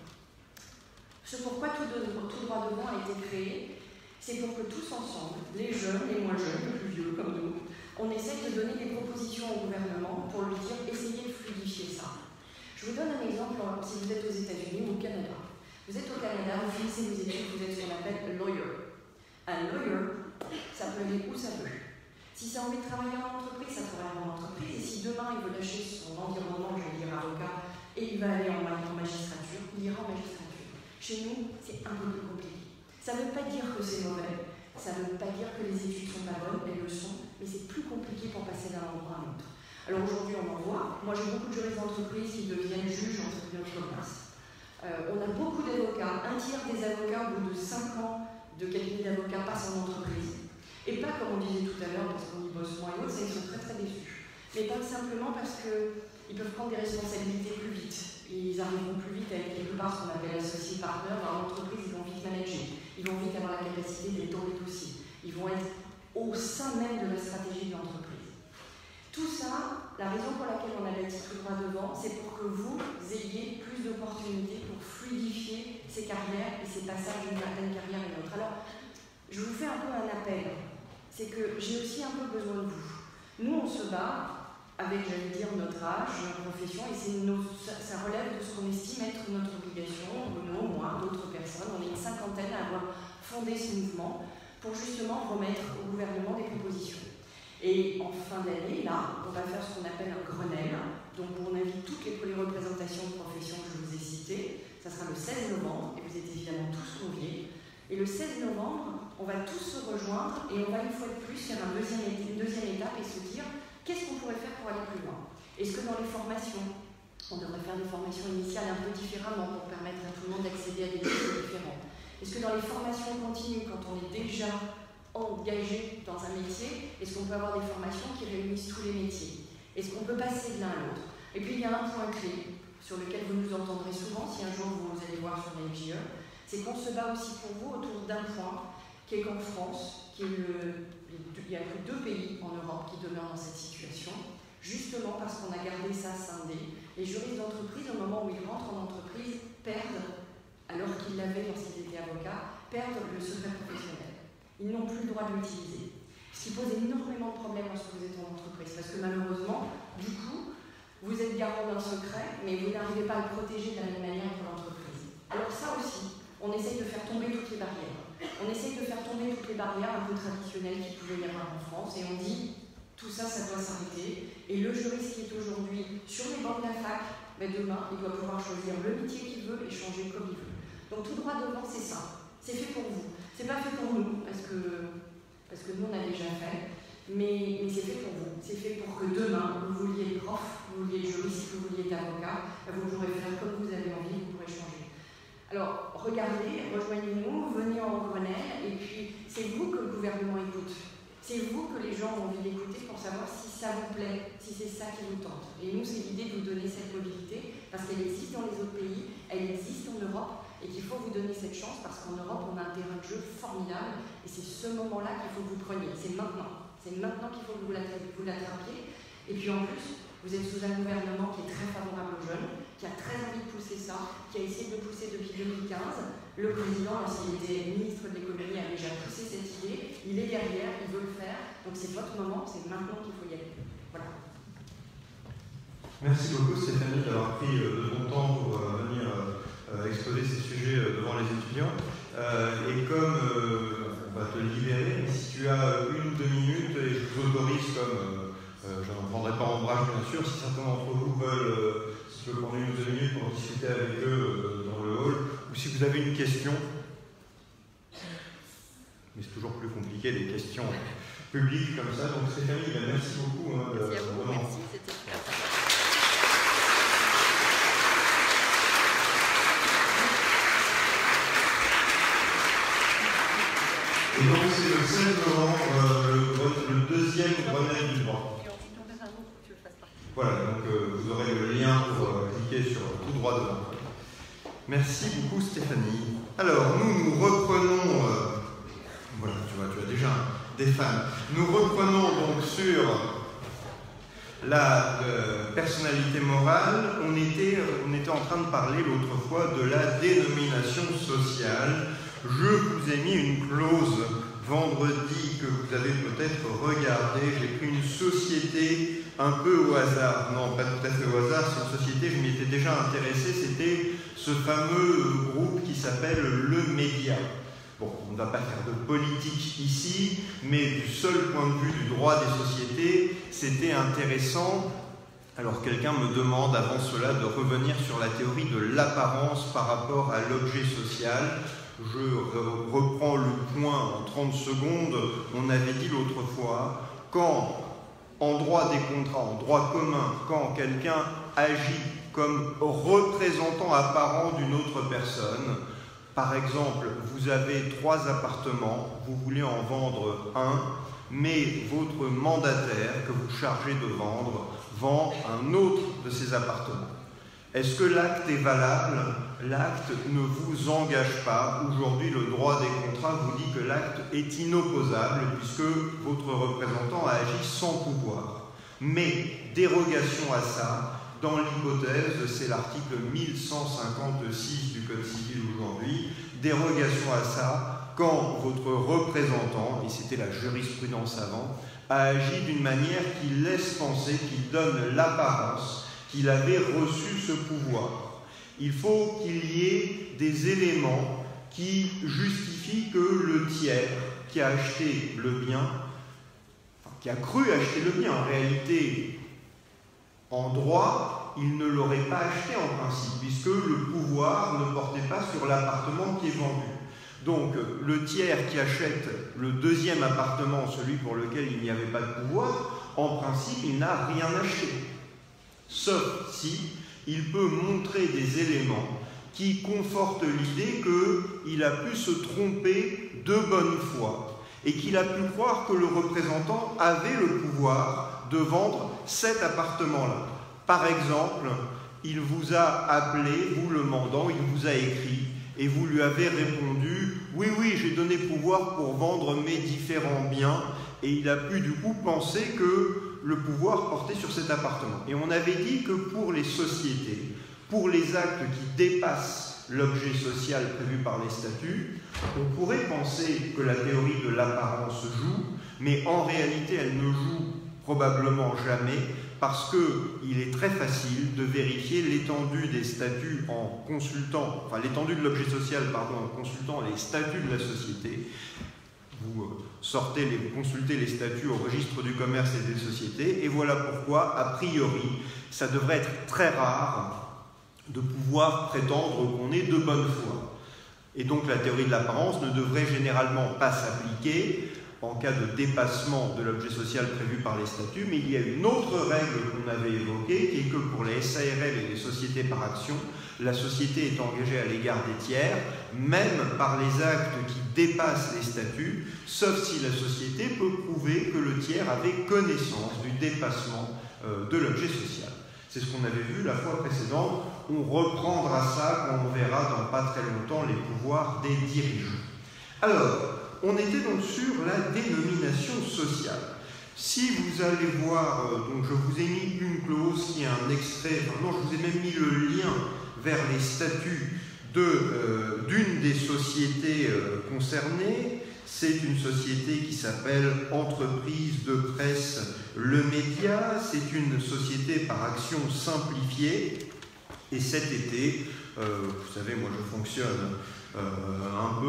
Ce pourquoi tout, tout droit devant a été créé, c'est pour que tous ensemble, les jeunes, les moins jeunes, les plus vieux comme nous, on essaie de donner des propositions au gouvernement pour lui dire essayez de fluidifier ça. Je vous donne un exemple si vous êtes aux États-Unis ou au Canada. Vous êtes au Canada, vous finissez vos études, vous êtes ce qu'on appelle lawyer. Un lawyer, ça peut aller où ça veut. Si ça a envie de travailler en entreprise, ça travaille en entreprise. Et si demain il veut lâcher son environnement, je vais dire avocat, et il va aller en magistrature, il ira en magistrature. Chez nous, c'est un peu plus compliqué. Ça ne veut pas dire que c'est mauvais, ça ne veut pas dire que les études sont pas bonnes, elles le sont, mais c'est plus compliqué pour passer d'un endroit à l'autre. Alors aujourd'hui, on en voit. Moi, j'ai beaucoup de juristes d'entreprise qui deviennent juges en tribunal de commerce. Euh, on a beaucoup d'avocats. Un tiers des avocats, au bout de 5 ans de cabinet d'avocats, passent en entreprise. Et pas comme on disait tout à l'heure, parce qu'on y bosse moins et autres, ça, ils sont très très déçus. Mais pas simplement parce qu'ils peuvent prendre des responsabilités plus vite. Ils arriveront plus vite avec quelque part ce qu'on appelle associé partner. Dans l'entreprise, ils vont vite manager. Ils vont vite avoir la capacité d'être dans les dossiers. Ils vont être au sein même de la stratégie de l'entreprise. Tout ça, la raison pour laquelle on a bâti tout droit devant, c'est pour que vous ayez plus d'opportunités pour fluidifier ces carrières et ces passages d'une certaine carrière à une autre. Alors, je vous fais un peu un appel. C'est que j'ai aussi un peu besoin de vous. Nous, on se bat avec, j'allais dire, notre âge, notre profession, et ça, relève de ce qu'on estime être notre obligation, nous, moi, d'autres personnes. On est une cinquantaine à avoir fondé ce mouvement pour justement remettre au gouvernement des propositions. Et en fin d'année, là, on va faire ce qu'on appelle un Grenelle. Donc, on invite toutes les, représentations de profession que je vous ai citées. Ça sera le 16 novembre, et vous êtes évidemment tous conviés. Et le 16 novembre, on va tous se rejoindre et on va une fois de plus faire une deuxième étape et se dire qu'est-ce qu'on pourrait faire pour aller plus loin? Est-ce que dans les formations, on devrait faire des formations initiales un peu différemment pour permettre à tout le monde d'accéder à des métiers différents est-ce que dans les formations continues, quand on est déjà engagé dans un métier, est-ce qu'on peut avoir des formations qui réunissent tous les métiers? Est-ce qu'on peut passer de l'un à l'autre? Et puis il y a un point clé sur lequel vous nous entendrez souvent, si un jour vous allez voir sur les MGE, c'est qu'on se bat aussi pour vous autour d'un point qui est qu'en France, il n'y a que deux pays en Europe qui demeurent dans cette situation, justement parce qu'on a gardé ça scindé. Les juristes d'entreprise, au moment où ils rentrent en entreprise, perdent alors qu'ils l'avaient lorsqu'ils étaient avocats, perdent le secret professionnel. Ils n'ont plus le droit de l'utiliser. Ce qui pose énormément de problèmes lorsque vous êtes en entreprise, parce que malheureusement, du coup, vous êtes garant d'un secret, mais vous n'arrivez pas à le protéger de la même manière que l'entreprise. Alors ça aussi, On essaye de faire tomber toutes les barrières. On essaye de faire tomber toutes les barrières un peu traditionnelles qui pouvaient y avoir en France et on dit tout ça, ça doit s'arrêter. Et le juriste qui est aujourd'hui sur les bancs de la fac, ben, demain, il doit pouvoir choisir le métier qu'il veut et changer comme il veut. Donc tout droit devant, c'est ça. C'est fait pour vous. C'est pas fait pour nous, parce que, nous, on a déjà fait. Mais, mais c'est fait pour vous. C'est fait pour que demain, vous vouliez prof, vous vouliez juriste, vous vouliez avocat, vous pourrez faire comme vous avez envie. Alors, regardez, rejoignez-nous, venez en Grenelle, et puis c'est vous que le gouvernement écoute. C'est vous que les gens ont envie d'écouter pour savoir si ça vous plaît, si c'est ça qui vous tente. Et nous, c'est l'idée de vous donner cette mobilité, parce qu'elle existe dans les autres pays, elle existe en Europe, et qu'il faut vous donner cette chance, parce qu'en Europe, on a un terrain de jeu formidable, et c'est ce moment-là qu'il faut que vous preniez. C'est maintenant. C'est maintenant qu'il faut que vous l'attrapiez. Et puis en plus, vous êtes sous un gouvernement qui est très favorable aux jeunes, qui a très envie de pousser ça, qui a essayé de le pousser depuis 2015. Le président, lorsqu'il était ministre de l'économie, a déjà poussé cette idée. Il est derrière, il veut le faire. Donc c'est votre moment, c'est maintenant qu'il faut y aller. Voilà. Merci beaucoup Stéphanie d'avoir pris euh, de bon temps pour euh, venir euh, exposer ces sujets devant les étudiants. et comme on va te libérer, si tu as une ou deux minutes, et je vous autorise comme je n'en prendrai pas bras bien sûr, si certains d'entre vous veulent peux prendre une ou deux minutes pour discuter avec eux dans le hall, ou si vous avez une question. Mais c'est toujours plus compliqué des questions publiques comme ça. Donc Stéphanie, ben, merci beaucoup. Hein, merci à vous, merci, c'était Et donc c'est le 5 novembre, euh, le, le, deuxième Grenelle du droit. Voilà, donc euh, vous aurez le lien pour euh, cliquer sur tout droit devant. Merci beaucoup Stéphanie. Alors nous, nous reprenons, euh, voilà, tu vois, tu as déjà des fans. Nous reprenons donc sur la personnalité morale. On était, on était en train de parler l'autre fois de la dénomination sociale. Je vous ai mis une clause vendredi que vous avez peut-être regardé. J'ai pris une société un peu au hasard. Non, pas tout à fait au hasard, c'est une société, je m'y étais déjà intéressé, c'était ce fameux groupe qui s'appelle le Média. Bon, on ne va pas faire de politique ici, mais du seul point de vue du droit des sociétés, c'était intéressant. Alors quelqu'un me demande avant cela de revenir sur la théorie de l'apparence par rapport à l'objet social. Je reprends le point en 30 secondes. On avait dit l'autre fois, quand en droit des contrats, en droit commun, quand quelqu'un agit comme représentant apparent d'une autre personne, par exemple, vous avez trois appartements, vous voulez en vendre un, mais votre mandataire que vous chargez de vendre vend un autre de ces appartements. Est-ce que l'acte est valable? L'acte ne vous engage pas. Aujourd'hui, le droit des contrats vous dit que l'acte est inopposable puisque votre représentant a agi sans pouvoir. Mais dérogation à ça, dans l'hypothèse, c'est l'article 1156 du Code civil aujourd'hui, dérogation à ça quand votre représentant, et c'était la jurisprudence avant, a agi d'une manière qui laisse penser, qui donne l'apparence qu'il avait reçu ce pouvoir. Il faut qu'il y ait des éléments qui justifient que le tiers qui a acheté le bien, qui a cru acheter le bien, en réalité, en droit, il ne l'aurait pas acheté en principe, puisque le pouvoir ne portait pas sur l'appartement qui est vendu. Donc le tiers qui achète le deuxième appartement, celui pour lequel il n'y avait pas de pouvoir, en principe, il n'a rien acheté sauf si il peut montrer des éléments qui confortent l'idée qu'il a pu se tromper de bonne foi et qu'il a pu croire que le représentant avait le pouvoir de vendre cet appartement-là. Par exemple, il vous a appelé, vous le mandant, il vous a écrit et vous lui avez répondu Oui, oui, j'ai donné pouvoir pour vendre mes différents biens et il a pu du coup penser que le pouvoir porté sur cet appartement. Et on avait dit que pour les sociétés, pour les actes qui dépassent l'objet social prévu par les statuts, on pourrait penser que la théorie de l'apparence joue, mais en réalité elle ne joue probablement jamais, parce qu'il est très facile de vérifier l'étendue des statuts en consultant, enfin l'étendue de l'objet social, pardon, en consultant les statuts de la société. Euh, sortez, les, consultez les statuts au registre du commerce et des sociétés, et voilà pourquoi, a priori, ça devrait être très rare de pouvoir prétendre qu'on est de bonne foi. Et donc la théorie de l'apparence ne devrait généralement pas s'appliquer en cas de dépassement de l'objet social prévu par les statuts, mais il y a une autre règle qu'on avait évoquée, qui est que pour les SARL et les sociétés par action, la société est engagée à l'égard des tiers, même par les actes qui dépassent les statuts, sauf si la société peut prouver que le tiers avait connaissance du dépassement euh, de l'objet social. C'est ce qu'on avait vu la fois précédente. On reprendra ça quand on verra dans pas très longtemps les pouvoirs des dirigeants. Alors, on était donc sur la dénomination sociale. Si vous allez voir, euh, je vous ai mis une clause qui est un extrait, non, je vous ai même mis le lien vers les statuts euh, d'une des sociétés euh, concernées. C'est une société qui s'appelle Entreprise de presse Le Média. C'est une société par action simplifiée. Et cet été, vous savez, moi je fonctionne un peu,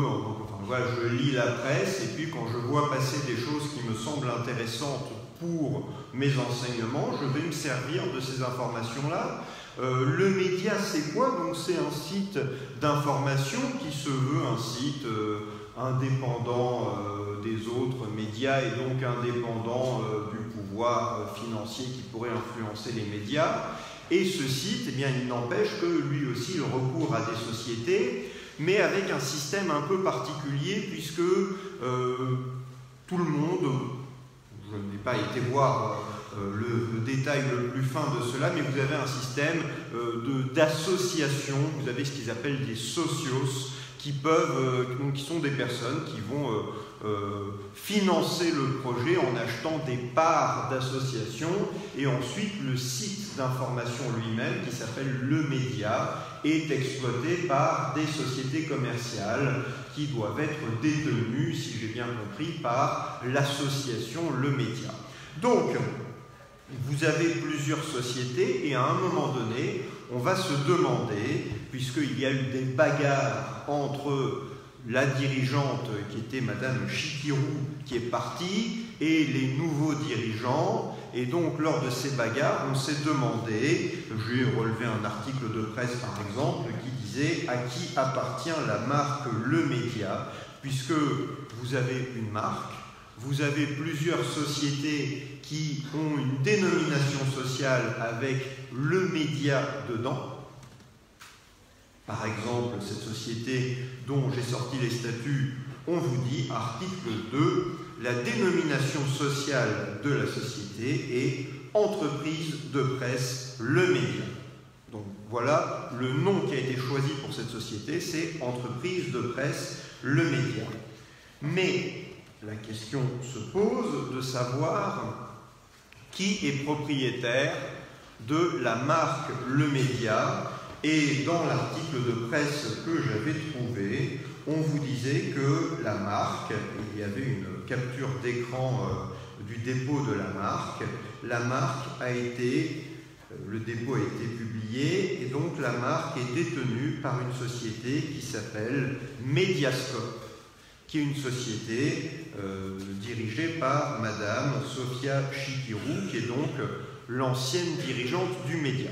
enfin, je lis la presse et puis quand je vois passer des choses qui me semblent intéressantes pour mes enseignements, je vais me servir de ces informations-là. Euh, le média, c'est quoi? Donc c'est un site d'information qui se veut un site euh, indépendant des autres médias et donc indépendant du pouvoir financier qui pourrait influencer les médias. Et ce site, eh bien, il n'empêche que lui aussi il recourt à des sociétés mais avec un système un peu particulier puisque euh, tout le monde, je n'ai pas été voir euh, le, détail le plus fin de cela, mais vous avez un système euh, d'association, vous avez ce qu'ils appellent des socios, qui peuvent, donc qui sont des personnes qui vont financer le projet en achetant des parts d'association et ensuite le site d'information lui-même qui s'appelle le média est exploité par des sociétés commerciales qui doivent être détenues, si j'ai bien compris, par l'association Le Média. Donc, vous avez plusieurs sociétés et à un moment donné, on va se demander, puisqu'il y a eu des bagarres entre la dirigeante qui était Madame Chikirou qui est partie et les nouveaux dirigeants. Et donc lors de ces bagarres, on s'est demandé, j'ai relevé un article de presse par exemple qui disait à qui appartient la marque Le Média, puisque vous avez une marque, vous avez plusieurs sociétés qui ont une dénomination sociale avec le média dedans, par exemple, cette société dont j'ai sorti les statuts, on vous dit, article 2, la dénomination sociale de la société est entreprise de presse Le Média. Donc voilà, le nom qui a été choisi pour cette société, c'est entreprise de presse Le Média. Mais la question se pose de savoir qui est propriétaire de la marque Le Média et dans l'article de presse que j'avais trouvé, on vous disait que la marque, il y avait une capture d'écran euh, du dépôt de la marque, la marque a été, euh, le dépôt a été publié, et donc la marque est détenue par une société qui s'appelle Mediascope, qui est une société euh, dirigée par Madame Sofia Chikirou, qui est donc l'ancienne dirigeante du média.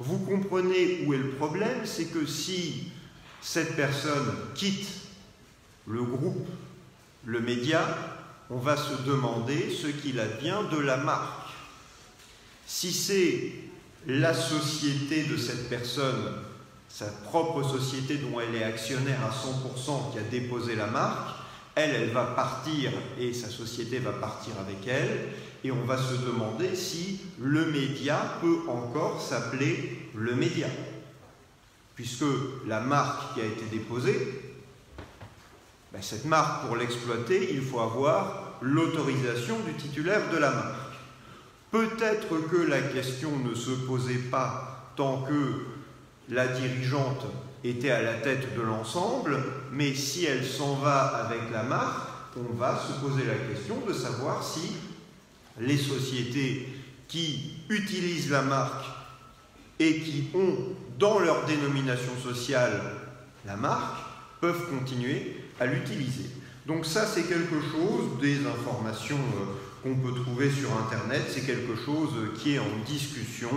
Vous comprenez où est le problème, c'est que si cette personne quitte le groupe, le média, on va se demander ce qu'il advient de la marque. Si c'est la société de cette personne, sa propre société dont elle est actionnaire à 100% qui a déposé la marque, elle, elle va partir et sa société va partir avec elle et on va se demander si le média peut encore s'appeler le média. Puisque la marque qui a été déposée, ben, cette marque, pour l'exploiter, il faut avoir l'autorisation du titulaire de la marque. Peut-être que la question ne se posait pas tant que la dirigeante était à la tête de l'ensemble, mais si elle s'en va avec la marque, on va se poser la question de savoir si les sociétés qui utilisent la marque et qui ont dans leur dénomination sociale la marque peuvent continuer à l'utiliser. Donc ça, c'est quelque chose, des informations euh, qu'on peut trouver sur Internet, c'est quelque chose qui est en discussion.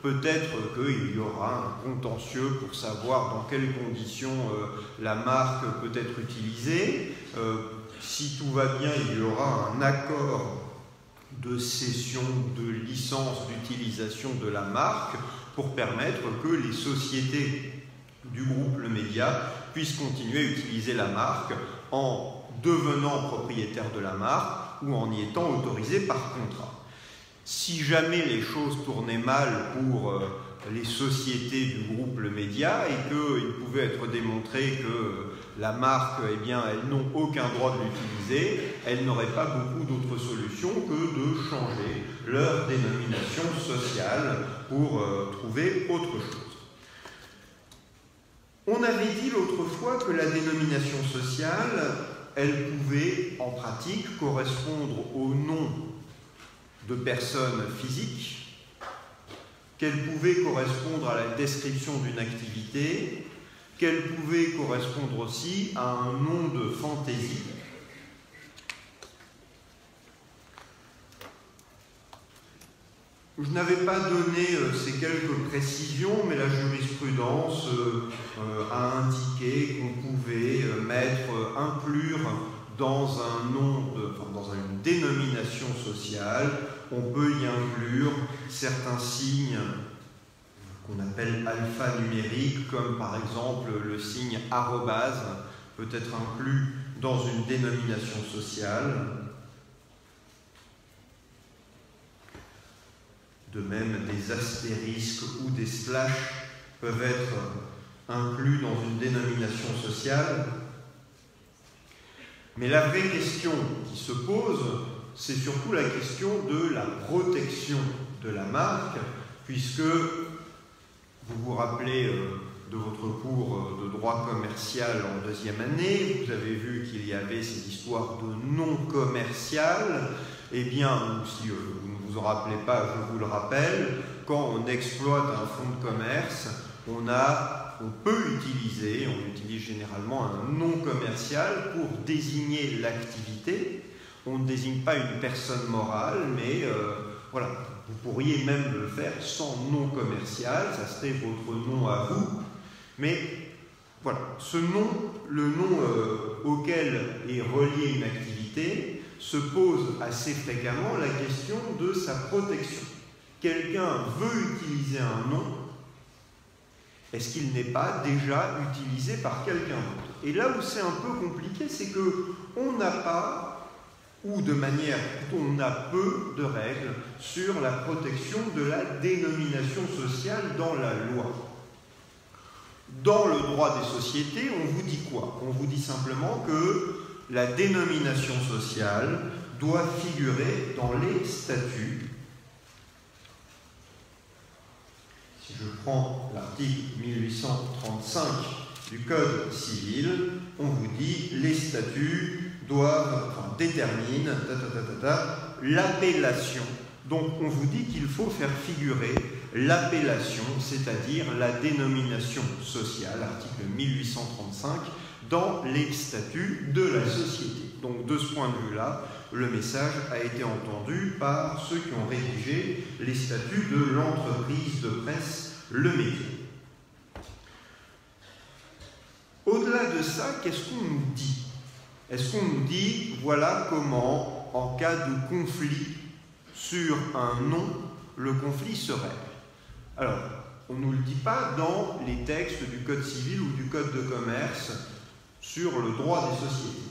Peut-être qu'il y aura un contentieux pour savoir dans quelles conditions euh, la marque peut être utilisée. Euh, si tout va bien, il y aura un accord de cession de licence d'utilisation de la marque pour permettre que les sociétés du groupe Le Média puissent continuer à utiliser la marque en devenant propriétaire de la marque ou en y étant autorisé par contrat. Si jamais les choses tournaient mal pour euh, les sociétés du groupe Le Média et qu'il pouvait être démontré que la marque, eh bien, elles n'ont aucun droit de l'utiliser, elles n'auraient pas beaucoup d'autres solutions que de changer leur dénomination sociale pour euh, trouver autre chose. On avait dit l'autre fois que la dénomination sociale, elle pouvait en pratique correspondre au nom de personnes physiques, qu'elle pouvait correspondre à la description d'une activité, qu'elle pouvait correspondre aussi à un nom de fantaisie. Je n'avais pas donné euh, ces quelques précisions, mais la jurisprudence euh, euh, a indiqué qu'on pouvait mettre, inclure dans un nom, dans une dénomination sociale, on peut y inclure certains signes qu'on appelle alphanumériques, comme par exemple le signe arrobase peut être inclus dans une dénomination sociale. De même, des astérisques ou des slash peuvent être inclus dans une dénomination sociale. Mais la vraie question qui se pose, c'est surtout la question de la protection de la marque, puisque vous vous rappelez euh, de votre cours euh, de droit commercial en deuxième année, vous avez vu qu'il y avait ces histoires de non commercial. Eh bien, si euh, vous ne vous en rappelez pas, je vous le rappelle, quand on exploite un fonds de commerce, on, a, on peut utiliser, on utilise généralement un nom commercial pour désigner l'activité. On ne désigne pas une personne morale, mais voilà, vous pourriez même le faire sans nom commercial, ça serait votre nom à vous. Mais voilà, ce nom, le nom euh, auquel est reliée une activité, se pose assez fréquemment la question de sa protection. Quelqu'un veut utiliser un nom, est-ce qu'il n'est pas déjà utilisé par quelqu'un d'autre? Et là où c'est un peu compliqué, c'est que on n'a pas ou de manière dont on a peu de règles sur la protection de la dénomination sociale dans la loi. Dans le droit des sociétés, on vous dit quoi? On vous dit simplement que la dénomination sociale doit figurer dans les statuts. Si je prends l'article 1835 du Code civil, on vous dit les statuts doivent, l'appellation. Donc on vous dit qu'il faut faire figurer l'appellation, c'est-à-dire la dénomination sociale, article 1835, dans les statuts de la société. Donc de ce point de vue-là, le message a été entendu par ceux qui ont rédigé les statuts de l'entreprise de presse Le Métier. Au-delà de ça, qu'est-ce qu'on nous dit? Est-ce qu'on nous dit, voilà comment, en cas de conflit sur un nom, le conflit se Alors, on ne nous le dit pas dans les textes du Code civil ou du Code de commerce sur le droit des sociétés.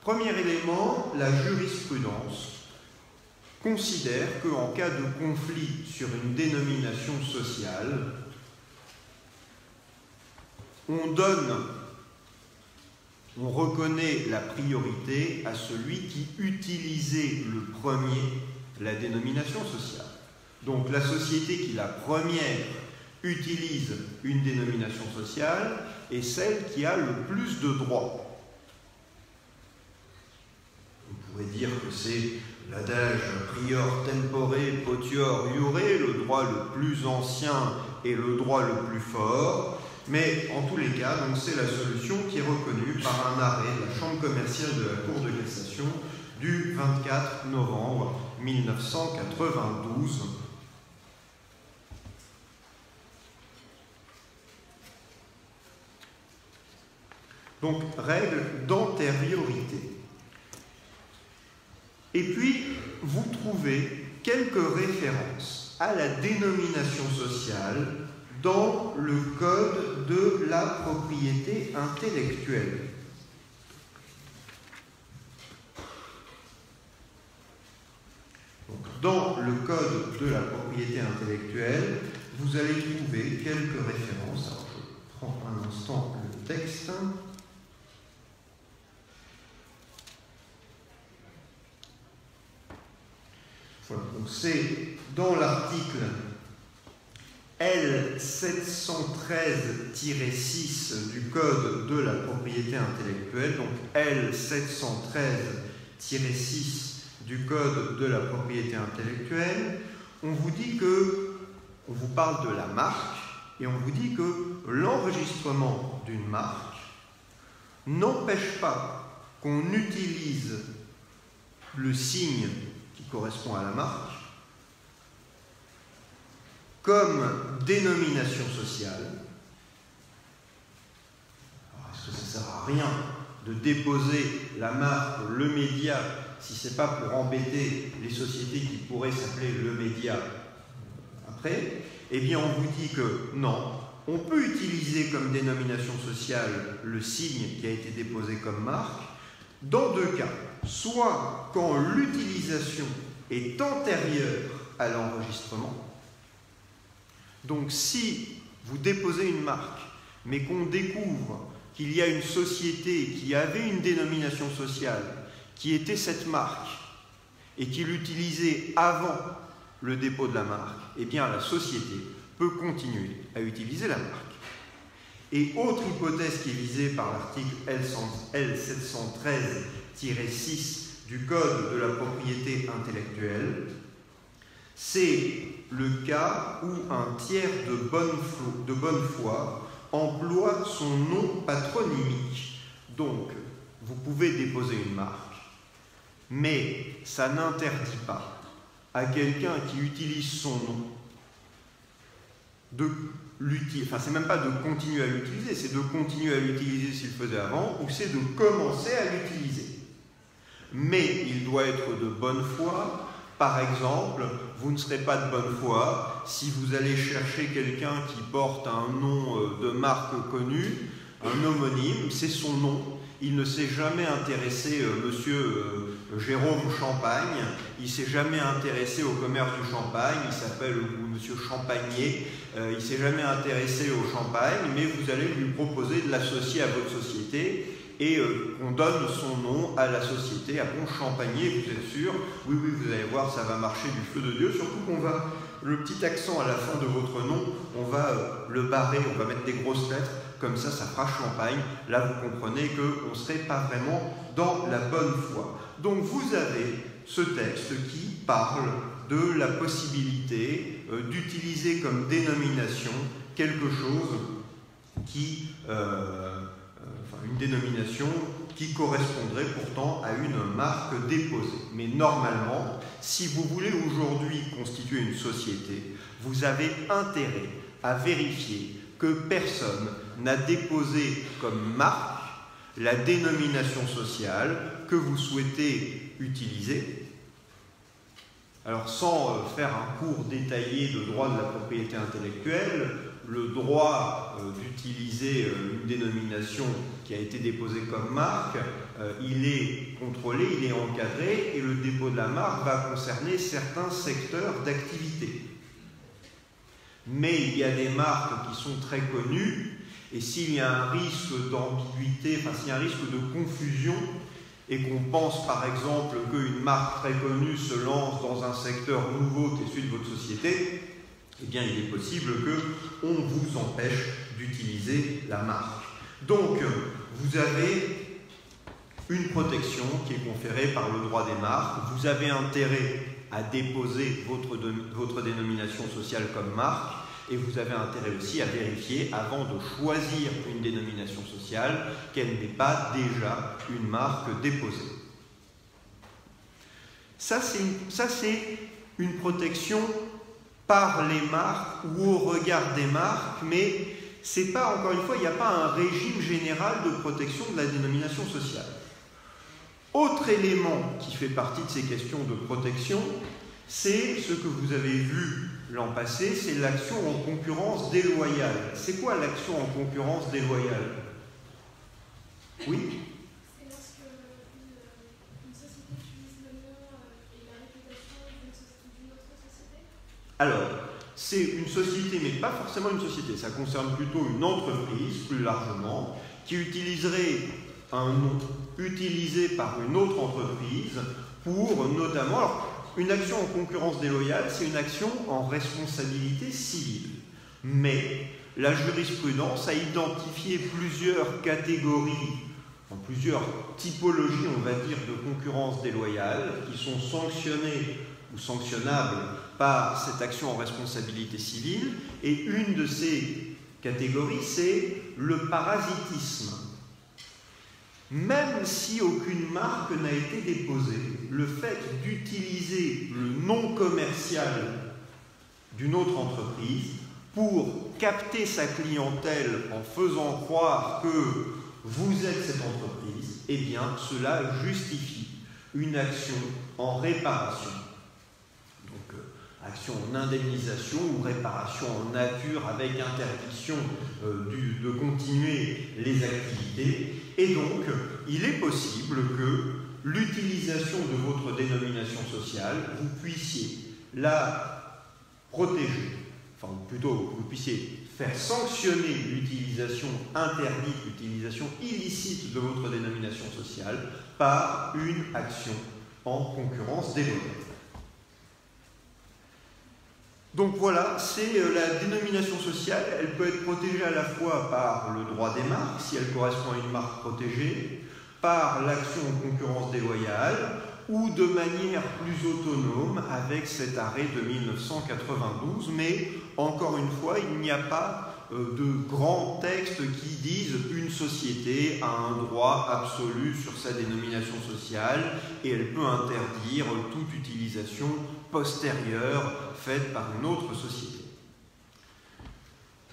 Premier élément, la jurisprudence considère qu'en cas de conflit sur une dénomination sociale, on donne on reconnaît la priorité à celui qui utilisait le premier la dénomination sociale. Donc la société qui la première utilise une dénomination sociale est celle qui a le plus de droits. On pourrait dire que c'est l'adage prior tempore potior iure, le droit le plus ancien et le droit le plus fort. Mais en tous les cas, c'est la solution qui est reconnue par un arrêt de la Chambre commerciale de la Cour de cassation du 24 novembre 1992. Donc, règle d'antériorité. Et puis, vous trouvez quelques références à la dénomination sociale dans le Code de la propriété intellectuelle. dans le Code de la propriété intellectuelle, vous allez trouver quelques références. Alors, je prends un instant le texte. Voilà, donc c'est dans l'article L713-6 du Code de la propriété intellectuelle, donc L713-6 du Code de la propriété intellectuelle, on vous dit que, on vous parle de la marque, et on vous dit que l'enregistrement d'une marque n'empêche pas qu'on utilise le signe qui correspond à la marque comme dénomination sociale. Est-ce que ça ne sert à rien de déposer la marque, le média, si ce n'est pas pour embêter les sociétés qui pourraient s'appeler le média après Eh bien, on vous dit que non, on peut utiliser comme dénomination sociale le signe qui a été déposé comme marque dans deux cas. Soit quand l'utilisation est antérieure à l'enregistrement, donc si vous déposez une marque, mais qu'on découvre qu'il y a une société qui avait une dénomination sociale, qui était cette marque, et qui l'utilisait avant le dépôt de la marque, eh bien la société peut continuer à utiliser la marque. Et autre hypothèse qui est visée par l'article L713-6 du Code de la propriété intellectuelle, c'est le cas où un tiers de bonne, foi emploie son nom patronymique. Donc, vous pouvez déposer une marque, mais ça n'interdit pas à quelqu'un qui utilise son nom de l'utiliser. Enfin, c'est même pas de continuer à l'utiliser, c'est de continuer à l'utiliser s'il faisait avant, ou c'est de commencer à l'utiliser. Mais il doit être de bonne foi par exemple, vous ne serez pas de bonne foi si vous allez chercher quelqu'un qui porte un nom euh, de marque connue, un homonyme, c'est son nom. Il ne s'est jamais intéressé, euh, monsieur euh, Jérôme Champagne, il s'est jamais intéressé au commerce du champagne, il s'appelle monsieur Champagnier, il s'est jamais intéressé au champagne, mais vous allez lui proposer de l'associer à votre société et euh, on donne son nom à la société, à Bon Champagnier, vous êtes sûr Oui, oui, vous allez voir, ça va marcher du feu de Dieu, surtout qu'on va, le petit accent à la fin de votre nom, on va euh, le barrer, on va mettre des grosses lettres, comme ça, ça fera Champagne. Là, vous comprenez qu'on ne serait pas vraiment dans la bonne foi. Donc, vous avez ce texte qui parle de la possibilité euh, d'utiliser comme dénomination quelque chose qui une dénomination qui correspondrait pourtant à une marque déposée. Mais normalement, si vous voulez aujourd'hui constituer une société, vous avez intérêt à vérifier que personne n'a déposé comme marque la dénomination sociale que vous souhaitez utiliser. Alors sans euh, faire un cours détaillé de droit de la propriété intellectuelle, le droit euh, d'utiliser euh, une dénomination qui a été déposée comme marque, euh, il est contrôlé, il est encadré et le dépôt de la marque va concerner certains secteurs d'activité. Mais il y a des marques qui sont très connues et s'il y a un risque d'ambiguïté, enfin s'il y a un risque de confusion et qu'on pense par exemple qu'une marque très connue se lance dans un secteur nouveau qui est celui de votre société, eh bien il est possible qu'on vous empêche d'utiliser la marque. Donc vous avez une protection qui est conférée par le droit des marques. Vous avez intérêt à déposer votre, votre dénomination sociale comme marque et vous avez intérêt aussi à vérifier avant de choisir une dénomination sociale qu'elle n'est pas déjà une marque déposée. Ça, c'est une, protection par les marques ou au regard des marques, mais c'est pas, encore une fois, il n'y a pas un régime général de protection de la dénomination sociale. Autre élément qui fait partie de ces questions de protection, c'est ce que vous avez vu l'an passé, c'est l'action en concurrence déloyale. C'est quoi l'action en concurrence déloyale? Oui C'est lorsque une, société utilise le nom et la réputation d'une autre société Alors, c'est une société, mais pas forcément une société, ça concerne plutôt une entreprise, plus largement, qui utiliserait un nom utilisé par une autre entreprise pour notamment... Une action en concurrence déloyale, c'est une action en responsabilité civile. Mais la jurisprudence a identifié plusieurs catégories, plusieurs typologies, on va dire, de concurrence déloyale qui sont sanctionnées ou sanctionnables par cette action en responsabilité civile. Et une de ces catégories, c'est le parasitisme. Même si aucune marque n'a été déposée, le fait d'utiliser le nom commercial d'une autre entreprise pour capter sa clientèle en faisant croire que vous êtes cette entreprise, eh bien cela justifie une action en réparation. Action en indemnisation ou réparation en nature avec interdiction euh, de continuer les activités et donc, il est possible que l'utilisation de votre dénomination sociale, vous puissiez la protéger, enfin plutôt vous puissiez faire sanctionner l'utilisation interdite, l'utilisation illicite de votre dénomination sociale par une action en concurrence déloyale. Donc voilà, c'est euh, la dénomination sociale. Elle peut être protégée à la fois par le droit des marques, si elle correspond à une marque protégée, par l'action en concurrence déloyale, ou de manière plus autonome avec cet arrêt de 1992. Mais encore une fois, il n'y a pas euh, de grands textes qui disent une société a un droit absolu sur sa dénomination sociale et elle peut interdire toute utilisation postérieure par une autre société.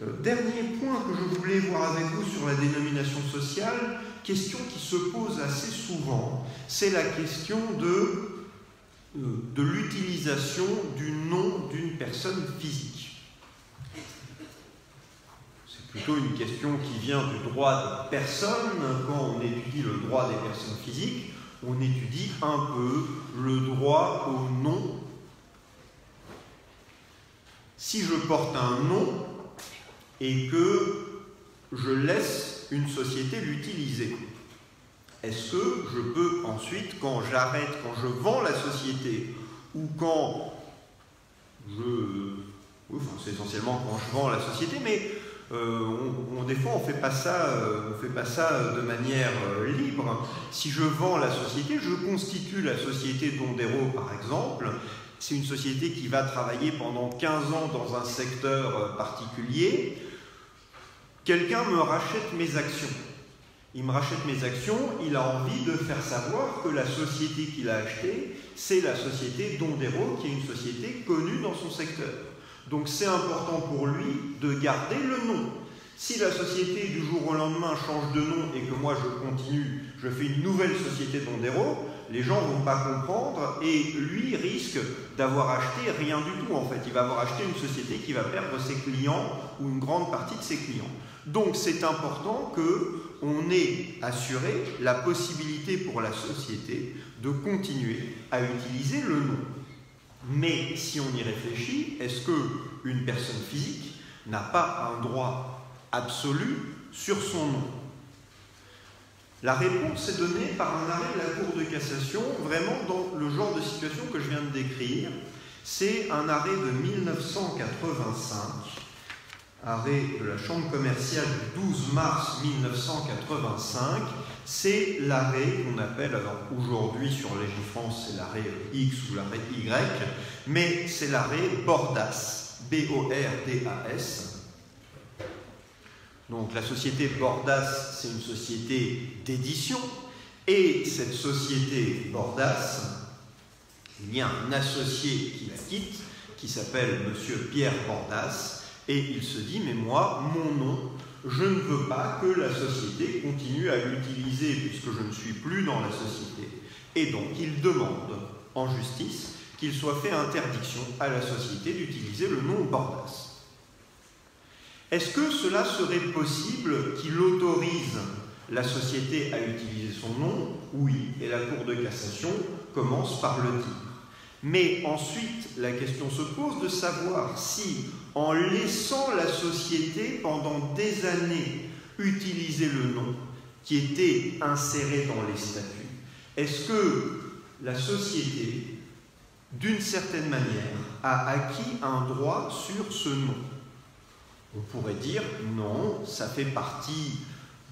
Euh, dernier point que je voulais voir avec vous sur la dénomination sociale, question qui se pose assez souvent, c'est la question de, euh, de l'utilisation du nom d'une personne physique. C'est plutôt une question qui vient du droit des personnes. Quand on étudie le droit des personnes physiques, on étudie un peu le droit au nom si je porte un nom et que je laisse une société l'utiliser, est-ce que je peux ensuite, quand j'arrête, quand je vends la société, ou quand je... c'est essentiellement quand je vends la société, mais euh, on, ne fait, pas ça, euh, fait pas ça de manière euh, libre. Si je vends la société, je constitue la société Dondero par exemple, c'est une société qui va travailler pendant 15 ans dans un secteur euh, particulier. Quelqu'un me rachète mes actions. Il me rachète mes actions, il a envie de faire savoir que la société qu'il a achetée, c'est la société Dondero, qui est une société connue dans son secteur. Donc c'est important pour lui de garder le nom. Si la société du jour au lendemain change de nom et que moi je continue, je fais une nouvelle société Dondero, les gens ne vont pas comprendre et lui risque d'avoir acheté rien du tout en fait. Il va avoir acheté une société qui va perdre ses clients ou une grande partie de ses clients. Donc c'est important que on ait assuré la possibilité pour la société de continuer à utiliser le nom. Mais si on y réfléchit, est-ce que une personne physique n'a pas un droit absolu sur son nom? La réponse est donnée par un arrêt de la Cour de cassation, vraiment dans le genre de situation que je viens de décrire. C'est un arrêt de 1985, arrêt de la Chambre commerciale du 12 mars 1985, c'est l'arrêt qu'on appelle, alors aujourd'hui sur Légifrance c'est l'arrêt X ou l'arrêt Y, mais c'est l'arrêt Bordas, B-O-R-D-A-S. Donc la société Bordas, c'est une société d'édition, et cette société Bordas, il y a un associé qui la quitte, qui s'appelle Monsieur Pierre Bordas, et il se dit, mais moi, mon nom, je ne veux pas que la société continue à l'utiliser puisque je ne suis plus dans la société. Et donc il demande en justice qu'il soit fait interdiction à la société d'utiliser le nom Bordas. Est-ce que cela serait possible qu'il autorise la société à utiliser son nom? Oui, et la Cour de cassation commence par le dire. Mais ensuite, la question se pose de savoir si, en laissant la société pendant des années utiliser le nom qui était inséré dans les statuts, est-ce que la société, d'une certaine manière, a acquis un droit sur ce nom? On pourrait dire non, ça fait partie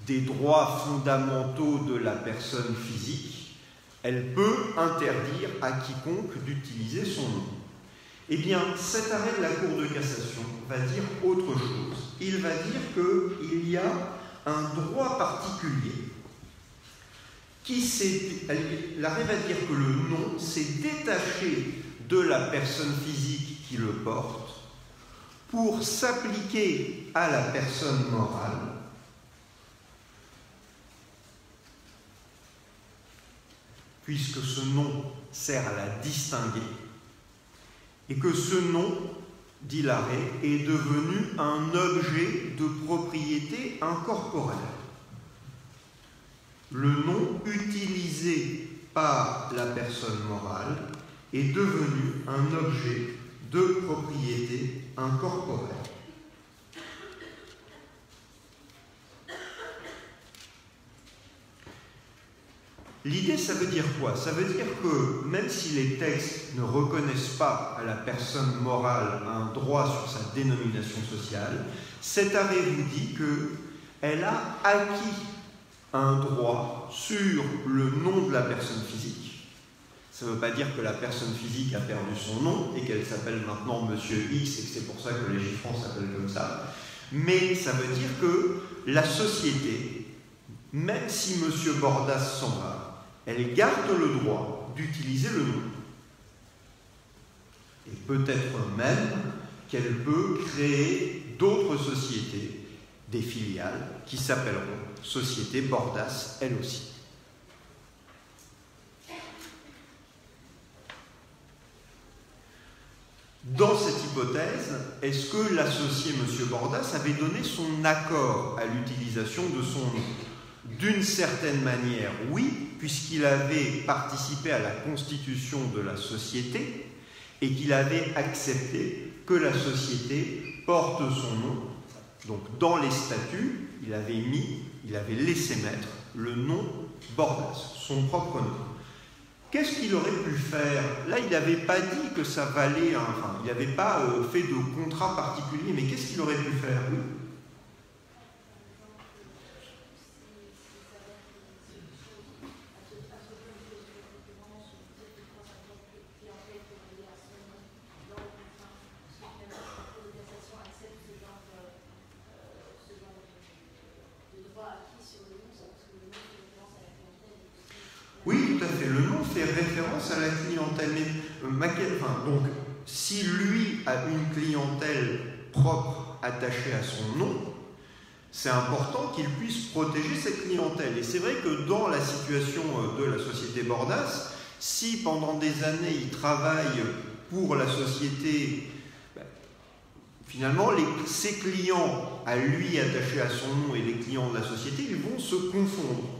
des droits fondamentaux de la personne physique elle peut interdire à quiconque d'utiliser son nom. Eh bien, cet arrêt de la Cour de cassation va dire autre chose. Il va dire qu'il y a un droit particulier qui. L'arrêt va dire que le nom s'est détaché de la personne physique qui le porte pour s'appliquer à la personne morale puisque ce nom sert à la distinguer, et que ce nom, dit l'arrêt, est devenu un objet de propriété incorporelle. Le nom utilisé par la personne morale est devenu un objet de propriété incorporelle. L'idée, ça veut dire quoi? Ça veut dire que même si les textes ne reconnaissent pas à la personne morale un droit sur sa dénomination sociale, cet arrêt vous dit qu'elle a acquis un droit sur le nom de la personne physique. Ça ne veut pas dire que la personne physique a perdu son nom et qu'elle s'appelle maintenant Monsieur X et que c'est pour ça que les chiffrons s'appellent comme ça. Mais ça veut dire que la société, même si Monsieur Bordas s'en va, elle garde le droit d'utiliser le nom. Et peut-être même qu'elle peut créer d'autres sociétés, des filiales, qui s'appelleront Société Bordas, elle aussi. Dans cette hypothèse, est-ce que l'associé M. Bordas avait donné son accord à l'utilisation de son nom? D'une certaine manière, oui, puisqu'il avait participé à la constitution de la société et qu'il avait accepté que la société porte son nom. Donc dans les statuts, il avait mis, il avait laissé mettre le nom Bordas, son propre nom. Qu'est-ce qu'il aurait pu faire? Là, il n'avait pas dit que ça valait, enfin, il n'avait pas euh, fait de contrat particulier, mais qu'est-ce qu'il aurait pu faire? Oui référence à la clientèle. Mais, euh, donc, si lui a une clientèle propre attachée à son nom, c'est important qu'il puisse protéger cette clientèle. Et c'est vrai que dans la situation euh, de la société Bordas, si pendant des années il travaille pour la société, ben, finalement, ses clients à lui attachés à son nom et les clients de la société, ils vont se confondre.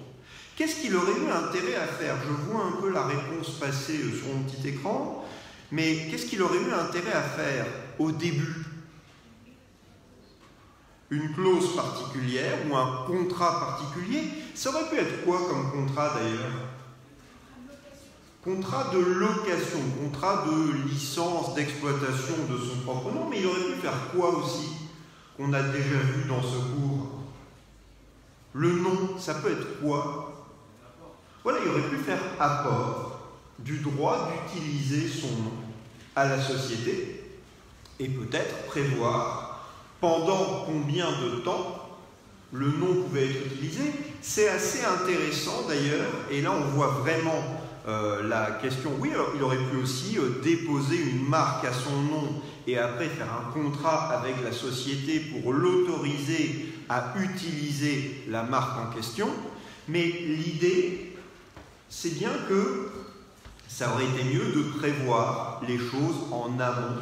Qu'est-ce qu'il aurait eu intérêt à faire? Je vois un peu la réponse passer euh, sur mon petit écran, mais qu'est-ce qu'il aurait eu intérêt à faire au début? Une clause particulière ou un contrat particulier? Ça aurait pu être quoi comme contrat d'ailleurs? Contrat de location, contrat de licence d'exploitation de son propre nom, mais il aurait pu faire quoi aussi qu'on a déjà vu dans ce cours? Le nom, ça peut être quoi? Voilà, il aurait pu faire apport du droit d'utiliser son nom à la société et peut-être prévoir pendant combien de temps le nom pouvait être utilisé. C'est assez intéressant d'ailleurs, et là on voit vraiment euh, la question. Oui, il aurait pu aussi euh, déposer une marque à son nom et après faire un contrat avec la société pour l'autoriser à utiliser la marque en question. Mais l'idée, c'est bien que ça aurait été mieux de prévoir les choses en amont.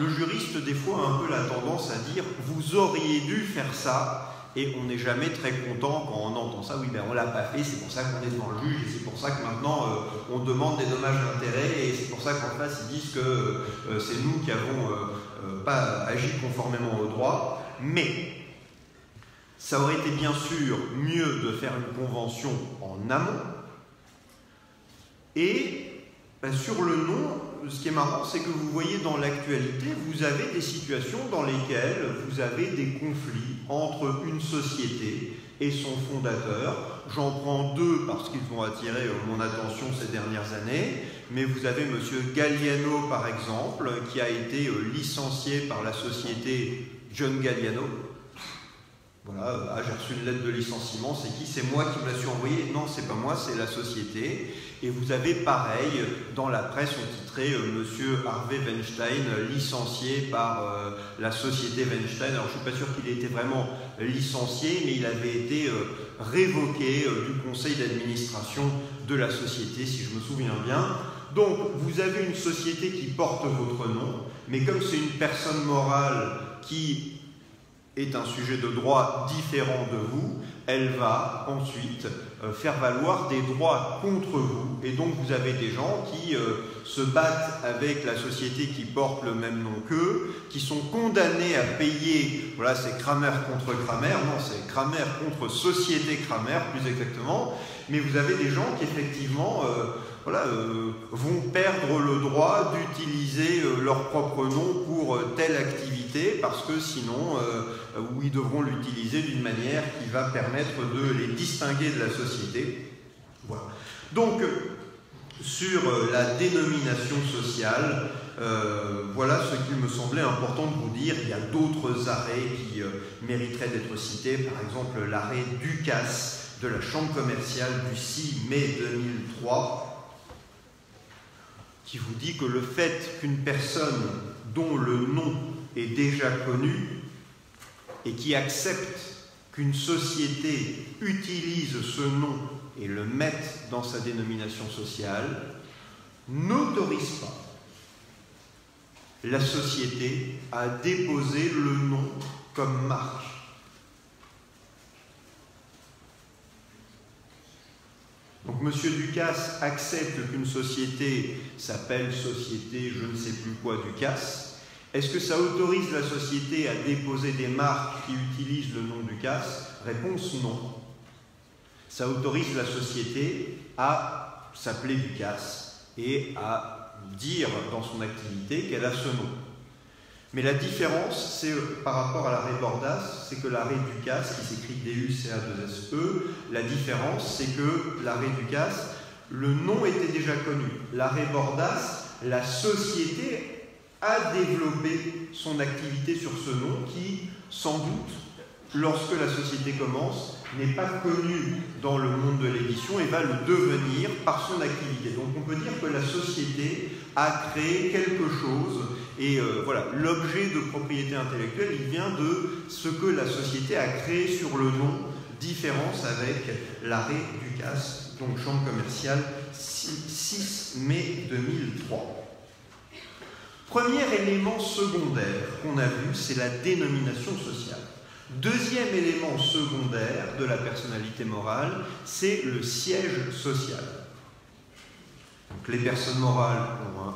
Le juriste, des fois, a un peu la tendance à dire vous auriez dû faire ça, et on n'est jamais très content quand on entend ça. Oui, ben on l'a pas fait, c'est pour ça qu'on est devant le juge, et c'est pour ça que maintenant euh, on demande des dommages d'intérêt, et c'est pour ça qu'en face ils disent que euh, c'est nous qui avons euh, pas agi conformément au droit. Mais ça aurait été bien sûr mieux de faire une convention en amont. Et ben, sur le nom, ce qui est marrant, c'est que vous voyez dans l'actualité, vous avez des situations dans lesquelles vous avez des conflits entre une société et son fondateur. J'en prends deux parce qu'ils ont attiré euh, mon attention ces dernières années, mais vous avez M. Galliano, par exemple, qui a été euh, licencié par la société John Galliano, voilà, ah, j'ai reçu une lettre de licenciement, c'est qui? C'est moi qui me l'ai su envoyer Non, c'est pas moi, c'est la société. Et vous avez pareil, dans la presse, on titrait euh, Monsieur Harvey Weinstein licencié par euh, la société Weinstein. Alors je suis pas sûr qu'il ait été vraiment licencié, mais il avait été euh, révoqué du conseil d'administration de la société, si je me souviens bien. Donc vous avez une société qui porte votre nom, mais comme c'est une personne morale qui est un sujet de droit différent de vous, elle va ensuite euh, faire valoir des droits contre vous. Et donc vous avez des gens qui euh, se battent avec la société qui porte le même nom qu'eux, qui sont condamnés à payer, voilà c'est Kramer contre Kramer, non c'est Kramer contre société Kramer plus exactement, mais vous avez des gens qui effectivement... Euh, voilà, vont perdre le droit d'utiliser leur propre nom pour telle activité parce que sinon, ou ils devront l'utiliser d'une manière qui va permettre de les distinguer de la société. Voilà. Donc, sur la dénomination sociale, voilà ce qu'il me semblait important de vous dire. Il y a d'autres arrêts qui mériteraient d'être cités, par exemple l'arrêt Ducasse de la Chambre commerciale du 6 mai 2003 qui vous dit que le fait qu'une personne dont le nom est déjà connu et qui accepte qu'une société utilise ce nom et le mette dans sa dénomination sociale n'autorise pas la société à déposer le nom comme marque Donc M. Ducasse accepte qu'une société s'appelle société je ne sais plus quoi Ducasse. Est-ce que ça autorise la société à déposer des marques qui utilisent le nom Ducasse Réponse non. Ça autorise la société à s'appeler Ducasse et à dire dans son activité qu'elle a ce nom. Mais la différence, c'est euh, par rapport à l'arrêt Bordas, c'est que l'arrêt Ducasse, qui s'écrit D-U-C-A-2-S-E, la différence, c'est que l'arrêt Ducasse, le nom était déjà connu. L'arrêt Bordas, la société a développé son activité sur ce nom qui, sans doute, lorsque la société commence, n'est pas connu dans le monde de l'édition et va le devenir par son activité. Donc on peut dire que la société a créé quelque chose et euh, voilà, l'objet de propriété intellectuelle, il vient de ce que la société a créé sur le nom, différence avec l'arrêt du CAS, donc chambre commerciale 6 mai 2003. Premier élément secondaire qu'on a vu, c'est la dénomination sociale. Deuxième élément secondaire de la personnalité morale, c'est le siège social les personnes morales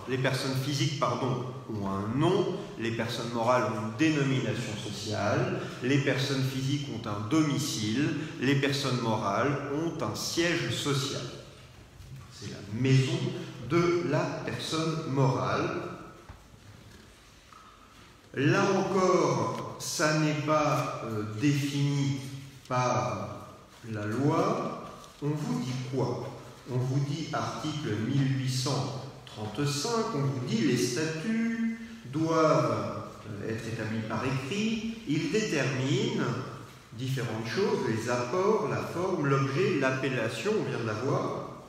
les personnes physiques ont un nom, les personnes morales ont une dénomination sociale, les personnes physiques ont un domicile, les personnes morales ont un siège social. C'est la maison de la personne morale. Là encore, ça n'est pas euh, défini par la loi, on vous dit quoi? On vous dit article 1835, on vous dit les statuts doivent euh, être établis par écrit, ils déterminent différentes choses, les apports, la forme, l'objet, l'appellation, on vient de la voir,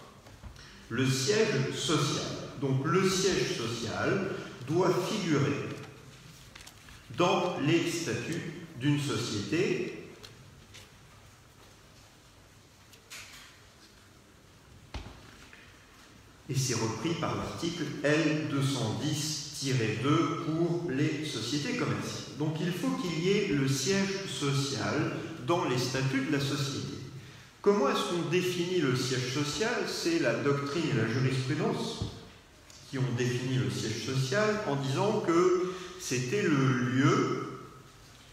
le siège social. Donc le siège social doit figurer dans les statuts d'une société et c'est repris par l'article L210-2 pour les sociétés commerciales. Donc il faut qu'il y ait le siège social dans les statuts de la société. Comment est-ce qu'on définit le siège social? C'est la doctrine et la jurisprudence qui ont défini le siège social en disant que c'était le lieu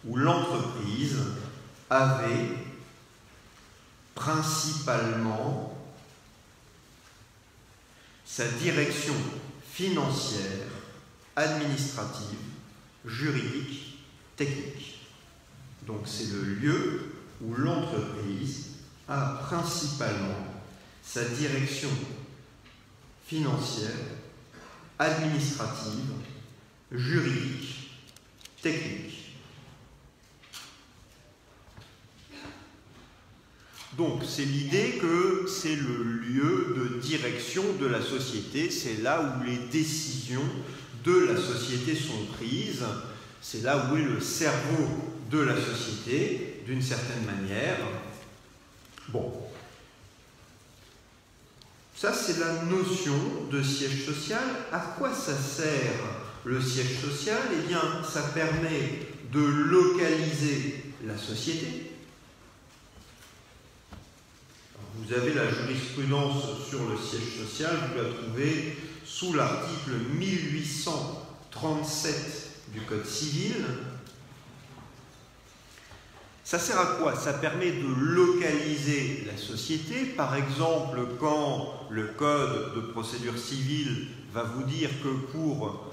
où l'entreprise avait principalement sa direction financière, administrative, juridique, technique. Donc c'est le lieu où l'entreprise a principalement sa direction financière, administrative, juridique, technique. Donc c'est l'idée que c'est le lieu de direction de la société, c'est là où les décisions de la société sont prises, c'est là où est le cerveau de la société, d'une certaine manière. Bon. Ça, c'est la notion de siège social. À quoi ça sert le siège social Eh bien, ça permet de localiser la société, vous avez la jurisprudence sur le siège social, vous la trouvez sous l'article 1837 du Code civil. Ça sert à quoi? Ça permet de localiser la société. Par exemple, quand le Code de procédure civile va vous dire que pour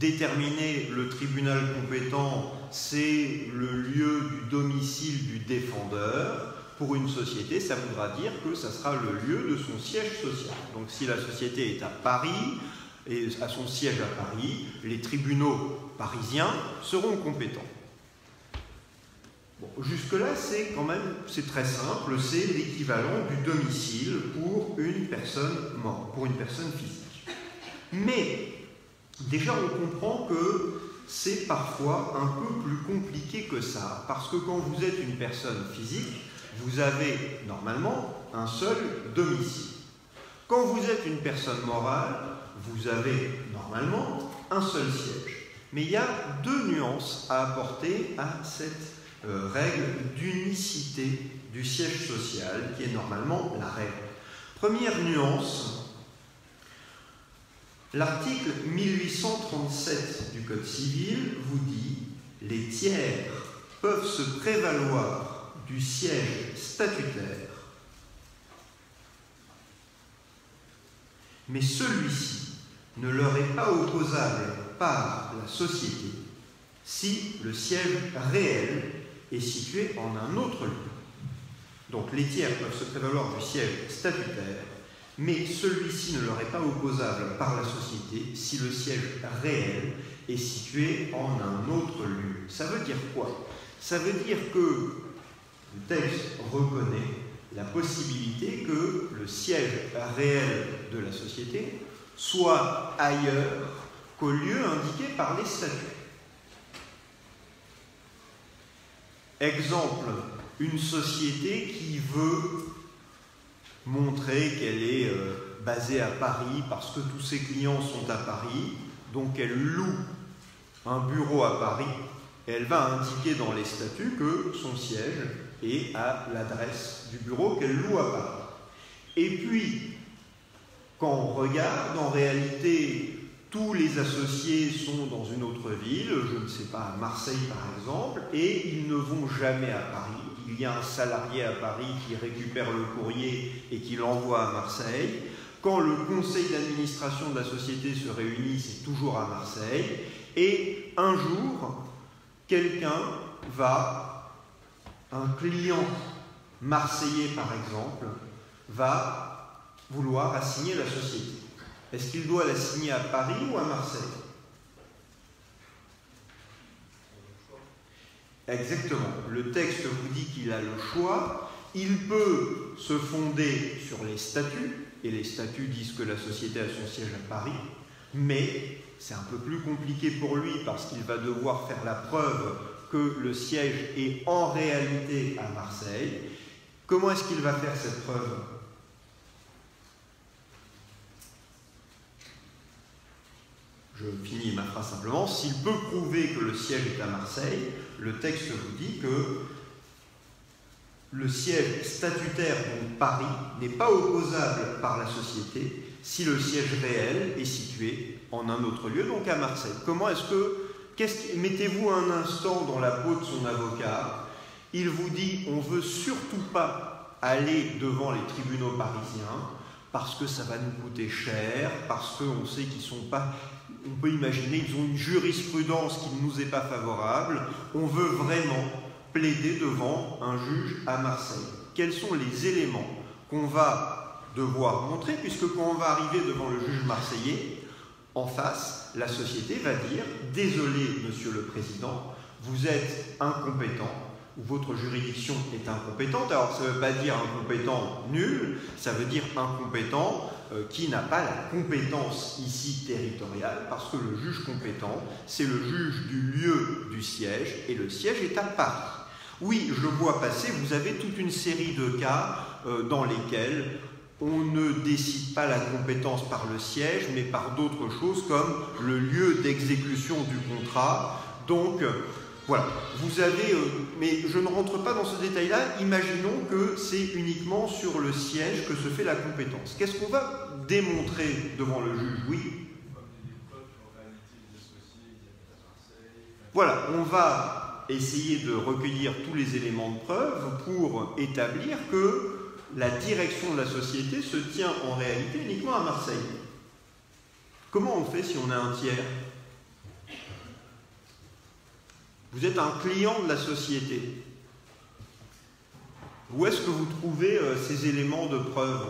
déterminer le tribunal compétent, c'est le lieu du domicile du défendeur, pour une société, ça voudra dire que ça sera le lieu de son siège social. Donc si la société est à Paris et à son siège à Paris, les tribunaux parisiens seront compétents. Jusque-là, c'est quand même très simple, c'est l'équivalent du domicile pour une personne morte, pour une personne physique. Mais déjà, on comprend que c'est parfois un peu plus compliqué que ça, parce que quand vous êtes une personne physique, vous avez normalement un seul domicile. Quand vous êtes une personne morale, vous avez normalement un seul siège. Mais il y a deux nuances à apporter à cette euh, règle d'unicité du siège social qui est normalement la règle. Première nuance, l'article 1837 du Code civil vous dit les tiers peuvent se prévaloir du siège statutaire, mais celui-ci ne leur est pas opposable par la société si le siège réel est situé en un autre lieu. Donc les tiers peuvent se prévaloir du siège statutaire, mais celui-ci ne leur est pas opposable par la société si le siège réel est situé en un autre lieu. Ça veut dire quoi? Ça veut dire que le texte reconnaît la possibilité que le siège réel de la société soit ailleurs qu'au lieu indiqué par les statuts. Exemple, une société qui veut montrer qu'elle est euh, basée à Paris parce que tous ses clients sont à Paris, donc elle loue un bureau à Paris elle va indiquer dans les statuts que son siège et à l'adresse du bureau qu'elle loue à Paris. Et puis, quand on regarde, en réalité, tous les associés sont dans une autre ville, je ne sais pas, à Marseille par exemple, et ils ne vont jamais à Paris. Il y a un salarié à Paris qui récupère le courrier et qui l'envoie à Marseille. Quand le conseil d'administration de la société se réunit, c'est toujours à Marseille. Et un jour, quelqu'un va un client marseillais, par exemple, va vouloir assigner la société Est-ce qu'il doit l'assigner à Paris ou à Marseille? Exactement. Le texte vous dit qu'il a le choix. Il peut se fonder sur les statuts, et les statuts disent que la société a son siège à Paris, mais c'est un peu plus compliqué pour lui parce qu'il va devoir faire la preuve que le siège est en réalité à Marseille. Comment est-ce qu'il va faire cette preuve? Je finis ma phrase simplement. S'il peut prouver que le siège est à Marseille, le texte vous dit que le siège statutaire, de Paris, n'est pas opposable par la société si le siège réel est situé en un autre lieu, donc à Marseille. Comment est-ce que, mettez-vous un instant dans la peau de son avocat, il vous dit on veut surtout pas aller devant les tribunaux parisiens parce que ça va nous coûter cher, parce qu'on sait qu'ils sont pas, on peut imaginer qu'ils ont une jurisprudence qui ne nous est pas favorable. On veut vraiment plaider devant un juge à Marseille. Quels sont les éléments qu'on va devoir montrer, puisque quand on va arriver devant le juge marseillais, en face, la société va dire Désolé, monsieur le président, vous êtes incompétent, ou votre juridiction est incompétente. Alors, ça ne veut pas dire incompétent nul, ça veut dire incompétent qui n'a pas la compétence ici territoriale, parce que le juge compétent, c'est le juge du lieu du siège, et le siège est à Paris. Oui, je vois passer, vous avez toute une série de cas euh, dans lesquels on ne décide pas la compétence par le siège, mais par d'autres choses comme le lieu d'exécution du contrat. Donc, euh, voilà, vous avez, euh, mais je ne rentre pas dans ce détail-là, imaginons que c'est uniquement sur le siège que se fait la compétence. Qu'est-ce qu'on va démontrer devant le juge? Oui. Voilà, on va essayer de recueillir tous les éléments de preuve pour établir que la direction de la société se tient en réalité uniquement à Marseille. Comment on fait si on a un tiers? Vous êtes un client de la société. Où est-ce que vous trouvez euh, ces éléments de preuve?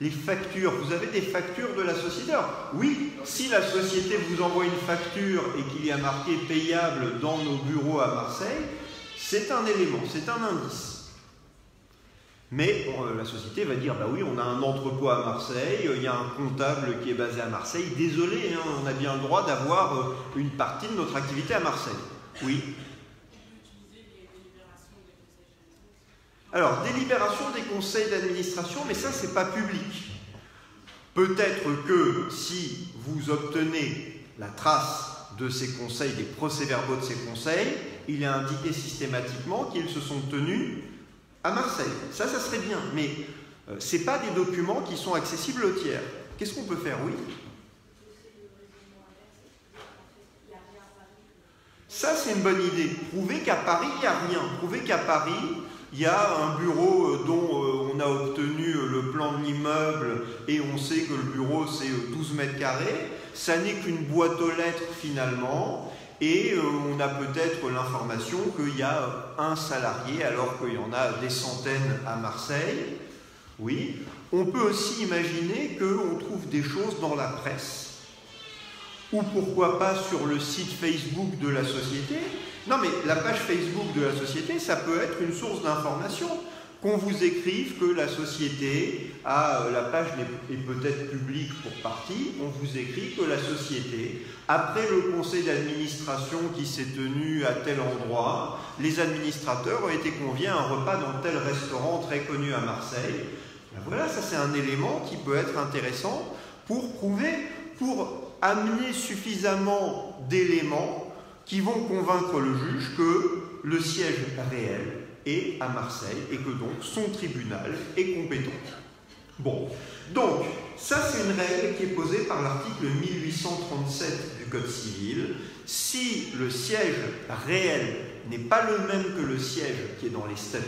Les factures, vous avez des factures de la société? Oui, si la société vous envoie une facture et qu'il y a marqué payable dans nos bureaux à Marseille, c'est un élément, c'est un indice. Mais la société va dire, bah oui, on a un entrepôt à Marseille, il y a un comptable qui est basé à Marseille. Désolé, hein, on a bien le droit d'avoir euh, une partie de notre activité à Marseille. Oui. Alors, délibération des conseils d'administration, mais ça, c'est pas public. Peut-être que si vous obtenez la trace de ces conseils, des procès-verbaux de ces conseils, il est indiqué systématiquement qu'ils se sont tenus à Marseille. Ça, ça serait bien, mais euh, ce n'est pas des documents qui sont accessibles aux tiers. Qu'est-ce qu'on peut faire? Oui Ça, c'est une bonne idée. Prouver qu'à Paris, il n'y a rien. Prouver qu'à Paris, il y a un bureau euh, dont euh, on a obtenu le plan de l'immeuble et on sait que le bureau, c'est 12 mètres carrés. Ça n'est qu'une boîte aux lettres finalement et euh, on a peut-être l'information qu'il y a un salarié alors qu'il y en a des centaines à Marseille. Oui. On peut aussi imaginer qu'on trouve des choses dans la presse ou pourquoi pas sur le site Facebook de la société. Non mais la page Facebook de la société, ça peut être une source d'information qu'on vous écrive que la société a, euh, la page est peut-être publique pour partie, on vous écrit que la société, après le conseil d'administration qui s'est tenu à tel endroit, les administrateurs ont été conviés à un repas dans tel restaurant très connu à Marseille. Ben voilà, ça c'est un élément qui peut être intéressant pour prouver, pour amener suffisamment d'éléments qui vont convaincre le juge que le siège réel à Marseille et que donc son tribunal est compétent. Bon, donc ça c'est une règle qui est posée par l'article 1837 du Code civil. Si le siège réel n'est pas le même que le siège qui est dans les statuts,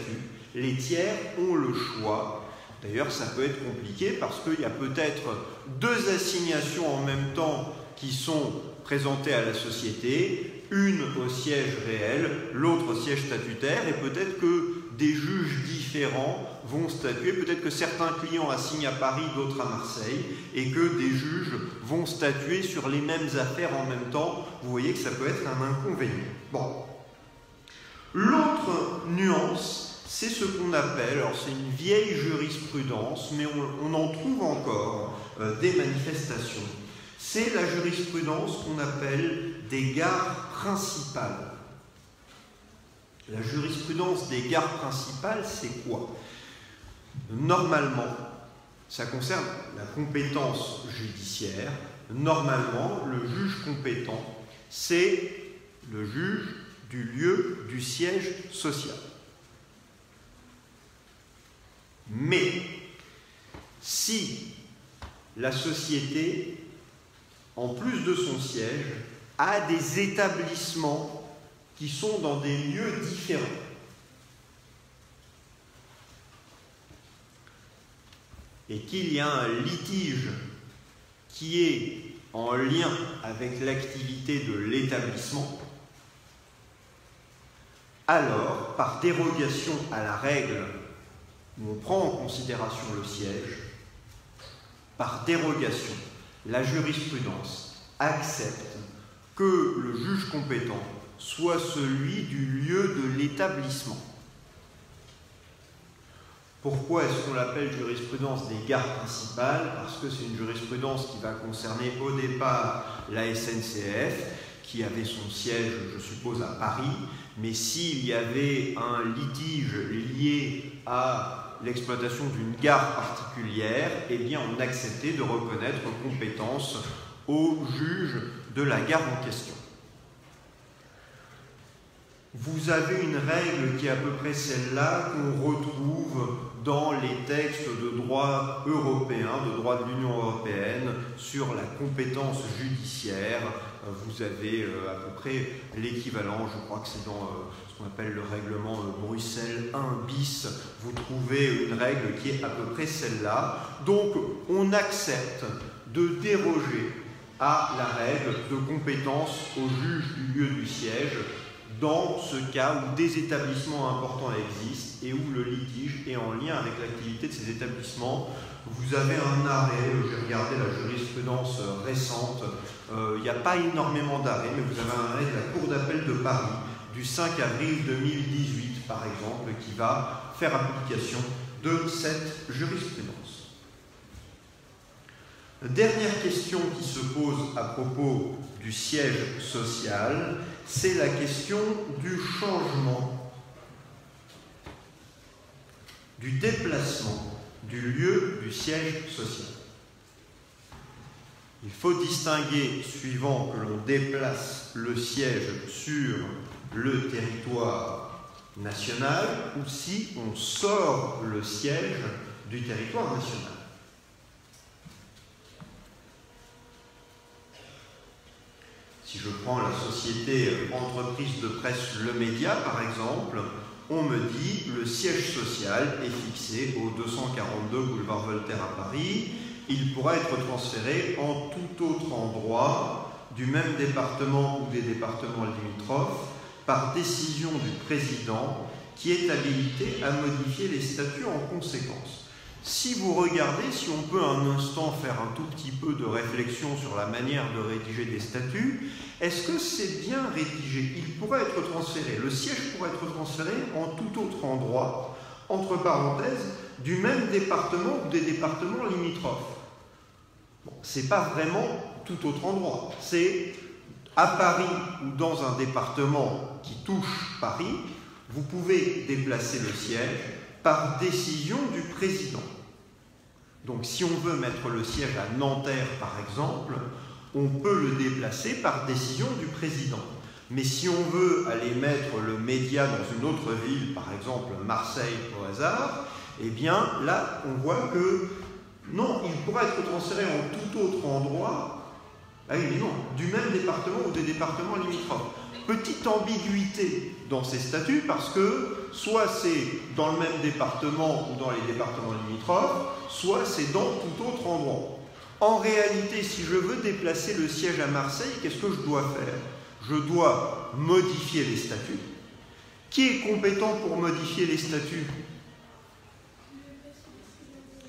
les tiers ont le choix. D'ailleurs, ça peut être compliqué parce qu'il y a peut-être deux assignations en même temps qui sont présentées à la société une au siège réel, l'autre au siège statutaire, et peut-être que des juges différents vont statuer, peut-être que certains clients assignent à Paris, d'autres à Marseille, et que des juges vont statuer sur les mêmes affaires en même temps. Vous voyez que ça peut être un inconvénient. Bon. L'autre nuance, c'est ce qu'on appelle, alors c'est une vieille jurisprudence, mais on, en trouve encore euh, des manifestations. C'est la jurisprudence qu'on appelle des gares La jurisprudence des gares principales, c'est quoi? Normalement, ça concerne la compétence judiciaire. Normalement, le juge compétent, c'est le juge du lieu du siège social. Mais si la société, en plus de son siège, a des établissements qui sont dans des lieux différents, et qu'il y a un litige qui est en lien avec l'activité de l'établissement, alors, par dérogation à la règle où on prend en considération le siège, par dérogation, la jurisprudence accepte que le juge compétent soit celui du lieu de l'établissement. Pourquoi est-ce qu'on l'appelle jurisprudence des gares principales? Parce que c'est une jurisprudence qui va concerner au départ la SNCF, qui avait son siège, je suppose, à Paris, mais s'il y avait un litige lié à l'exploitation d'une gare particulière, eh bien on acceptait de reconnaître compétence au juge de la gare en question. Vous avez une règle qui est à peu près celle-là qu'on retrouve dans les textes de droit européen, de droit de l'Union européenne, sur la compétence judiciaire. Vous avez euh, à peu près l'équivalent, je crois que c'est dans euh, ce qu'on appelle le règlement euh, Bruxelles 1 bis, vous trouvez une règle qui est à peu près celle-là. Donc on accepte de déroger à la règle de compétence au juge du lieu du siège dans ce cas où des établissements importants existent et où le litige est en lien avec l'activité de ces établissements. Vous avez un arrêt, j'ai regardé la jurisprudence récente, euh, il n'y a pas énormément d'arrêts, mais vous avez un arrêt de la Cour d'appel de Paris du 5 avril 2018, par exemple, qui va faire application de cette jurisprudence. Dernière question qui se pose à propos du siège social, c'est la question du changement, du déplacement du lieu du siège social. Il faut distinguer, suivant que l'on déplace le siège sur le territoire national ou si on sort le siège du territoire national. Si je prends la société entreprise de presse Le Média, par exemple, on me dit le siège social est fixé au 242 boulevard Voltaire à Paris. Il pourra être transféré en tout autre endroit du même département ou des départements limitrophes par décision du président qui est habilité à modifier les statuts en conséquence. Si vous regardez, si on peut un instant faire un tout petit peu de réflexion sur la manière de rédiger des statuts, est-ce que c'est bien rédigé? Il pourrait être transféré, le siège pourrait être transféré en tout autre endroit, entre parenthèses, du même département ou des départements limitrophes. Bon, c'est pas vraiment tout autre endroit. C'est à Paris ou dans un département qui touche Paris, vous pouvez déplacer le siège par décision du président. Donc si on veut mettre le siège à Nanterre, par exemple, on peut le déplacer par décision du président. Mais si on veut aller mettre le média dans une autre ville, par exemple Marseille au hasard, eh bien là, on voit que non, il pourra être transféré en tout autre endroit, ah oui, mais non, du même département ou des départements limitrophes. Petite ambiguïté dans ces statuts parce que soit c'est dans le même département ou dans les départements limitrophes, soit c'est dans tout autre endroit. En réalité, si je veux déplacer le siège à Marseille, qu'est-ce que je dois faire? Je dois modifier les statuts. Qui est compétent pour modifier les statuts?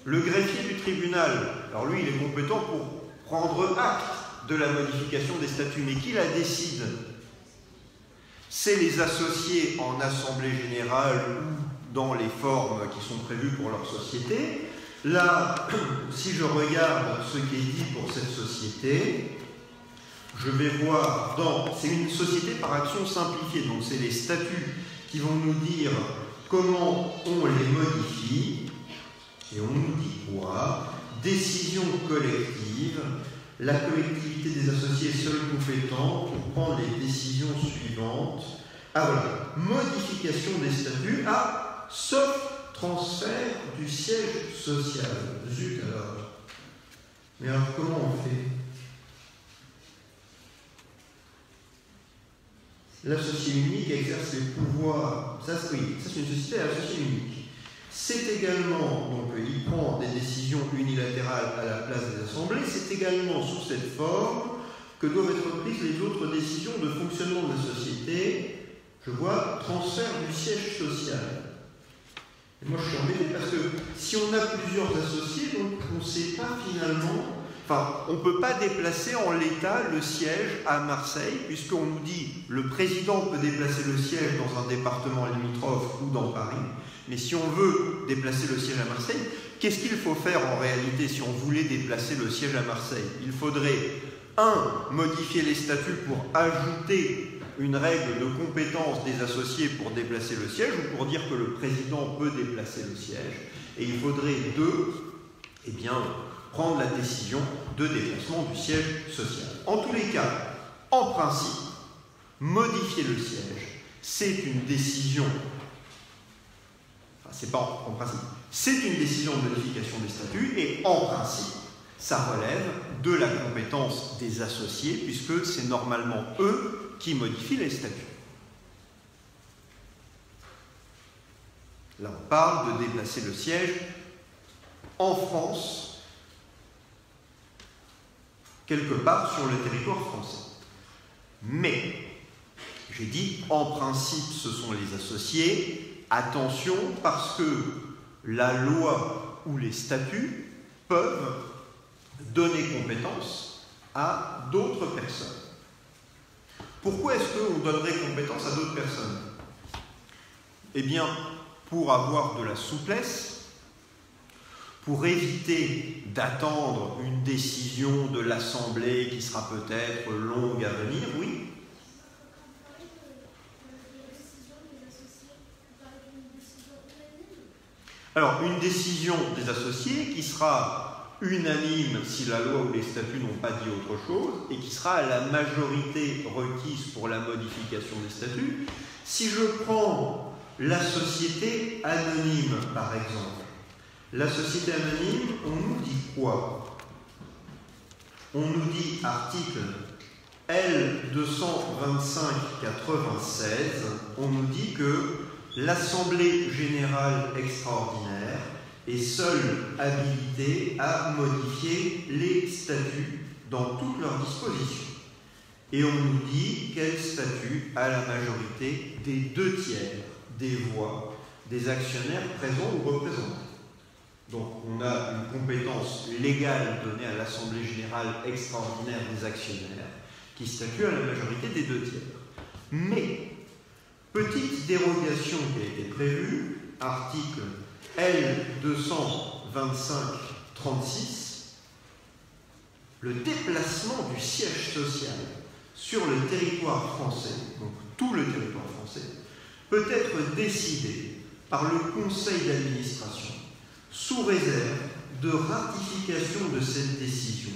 Le greffier du tribunal. Alors lui, il est compétent pour prendre acte de la modification des statuts. Mais qui la décide? C'est les associés en assemblée générale ou dans les formes qui sont prévues pour leur société. Là, si je regarde ce qui est dit pour cette société, je vais voir dans. C'est une société par action simplifiée, donc c'est les statuts qui vont nous dire comment on les modifie. Et on nous dit quoi? Décision collective. La collectivité des associés seule compétente pour prendre les décisions suivantes. Ah voilà, modification des statuts. Ah, sauf transfert du siège social. Zut alors. Mais alors comment on fait? L'associé unique exerce les pouvoirs. Ça, ça c'est une société à unique. C'est également, donc il prend des décisions unilatérales à la place des assemblées, c'est également sous cette forme que doivent être prises les autres décisions de fonctionnement de la société. Je vois transfert du siège social. Moi, je suis embêté parce que si on a plusieurs associés, donc on ne sait pas finalement. On ne peut pas déplacer en l'état le siège à Marseille, puisqu'on nous dit le président peut déplacer le siège dans un département limitrophe ou dans Paris. Mais si on veut déplacer le siège à Marseille, qu'est-ce qu'il faut faire en réalité si on voulait déplacer le siège à Marseille? Il faudrait, un, modifier les statuts pour ajouter une règle de compétence des associés pour déplacer le siège ou pour dire que le président peut déplacer le siège. Et il faudrait, deux, eh bien, prendre la décision de déplacement du siège social. En tous les cas, en principe, modifier le siège, c'est une décision. Enfin, c'est pas en principe. C'est une décision de modification des statuts et en principe, ça relève de la compétence des associés puisque c'est normalement eux qui modifie les statuts. Là, on parle de déplacer le siège en France, quelque part sur le territoire français. Mais, j'ai dit, en principe, ce sont les associés. Attention, parce que la loi ou les statuts peuvent donner compétence à d'autres personnes. Pourquoi est-ce qu'on donnerait compétence à d'autres personnes? Eh bien, pour avoir de la souplesse, pour éviter d'attendre une décision de l'Assemblée qui sera peut-être longue à venir, oui. Alors, une décision des associés qui sera unanime si la loi ou les statuts n'ont pas dit autre chose, et qui sera la majorité requise pour la modification des statuts. Si je prends la société anonyme, par exemple, la société anonyme, on nous dit quoi? On nous dit article L225-96, on nous dit que l'Assemblée générale extraordinaire est seule habilité à modifier les statuts dans toutes leurs dispositions. Et on nous dit quel statut a la majorité des deux tiers des voix des actionnaires présents ou représentés. Donc on a une compétence légale donnée à l'Assemblée générale extraordinaire des actionnaires qui statue à la majorité des deux tiers. Mais, petite dérogation qui a été prévue, article L225-36, le déplacement du siège social sur le territoire français, donc tout le territoire français, peut être décidé par le conseil d'administration sous réserve de ratification de cette décision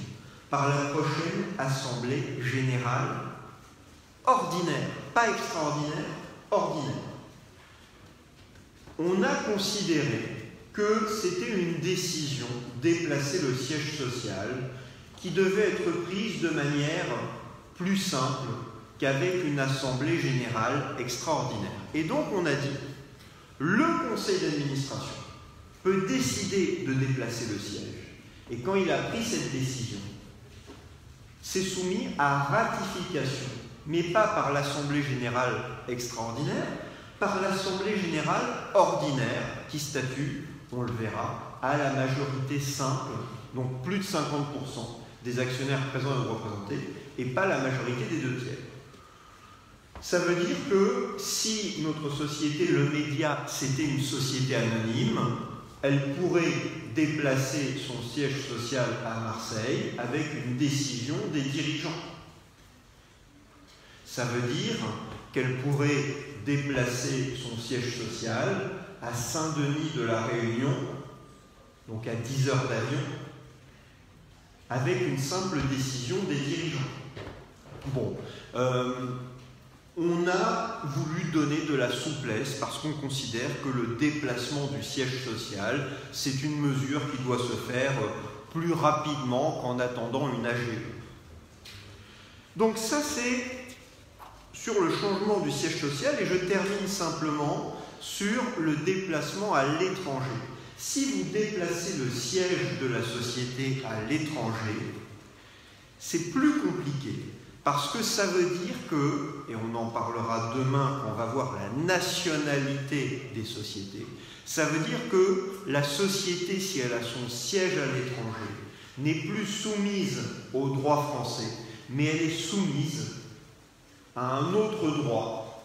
par la prochaine Assemblée générale ordinaire, pas extraordinaire, ordinaire on a considéré que c'était une décision, déplacer le siège social, qui devait être prise de manière plus simple qu'avec une assemblée générale extraordinaire. Et donc on a dit, le conseil d'administration peut décider de déplacer le siège. Et quand il a pris cette décision, c'est soumis à ratification mais pas par l'Assemblée générale extraordinaire, par l'Assemblée générale ordinaire qui statue, on le verra, à la majorité simple, donc plus de 50% des actionnaires présents et représentés, et pas la majorité des deux tiers. Ça veut dire que si notre société, le média, c'était une société anonyme, elle pourrait déplacer son siège social à Marseille avec une décision des dirigeants. Ça veut dire qu'elle pourrait déplacer son siège social à Saint-Denis de la Réunion, donc à 10 heures d'avion, avec une simple décision des dirigeants. Bon, euh, on a voulu donner de la souplesse parce qu'on considère que le déplacement du siège social, c'est une mesure qui doit se faire plus rapidement qu'en attendant une AGE. Donc ça, c'est sur le changement du siège social et je termine simplement sur le déplacement à l'étranger. Si vous déplacez le siège de la société à l'étranger, c'est plus compliqué parce que ça veut dire que, et on en parlera demain on va voir la nationalité des sociétés, ça veut dire que la société, si elle a son siège à l'étranger, n'est plus soumise au droit français, mais elle est soumise à un autre droit.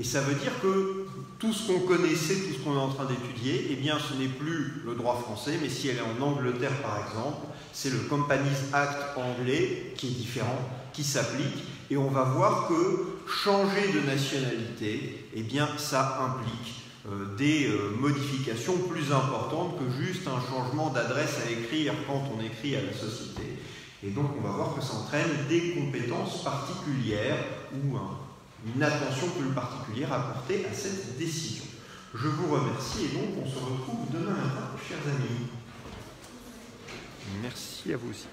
Et ça veut dire que tout ce qu'on connaissait, tout ce qu'on est en train d'étudier, eh bien ce n'est plus le droit français, mais si elle est en Angleterre par exemple, c'est le Companies Act anglais qui est différent qui s'applique et on va voir que changer de nationalité, eh bien, ça implique euh, des euh, modifications plus importantes que juste un changement d'adresse à écrire quand on écrit à la société. Et donc, on va voir que ça entraîne des compétences particulières ou une attention plus particulière à à cette décision. Je vous remercie et donc on se retrouve demain matin, chers amis. Merci à vous aussi.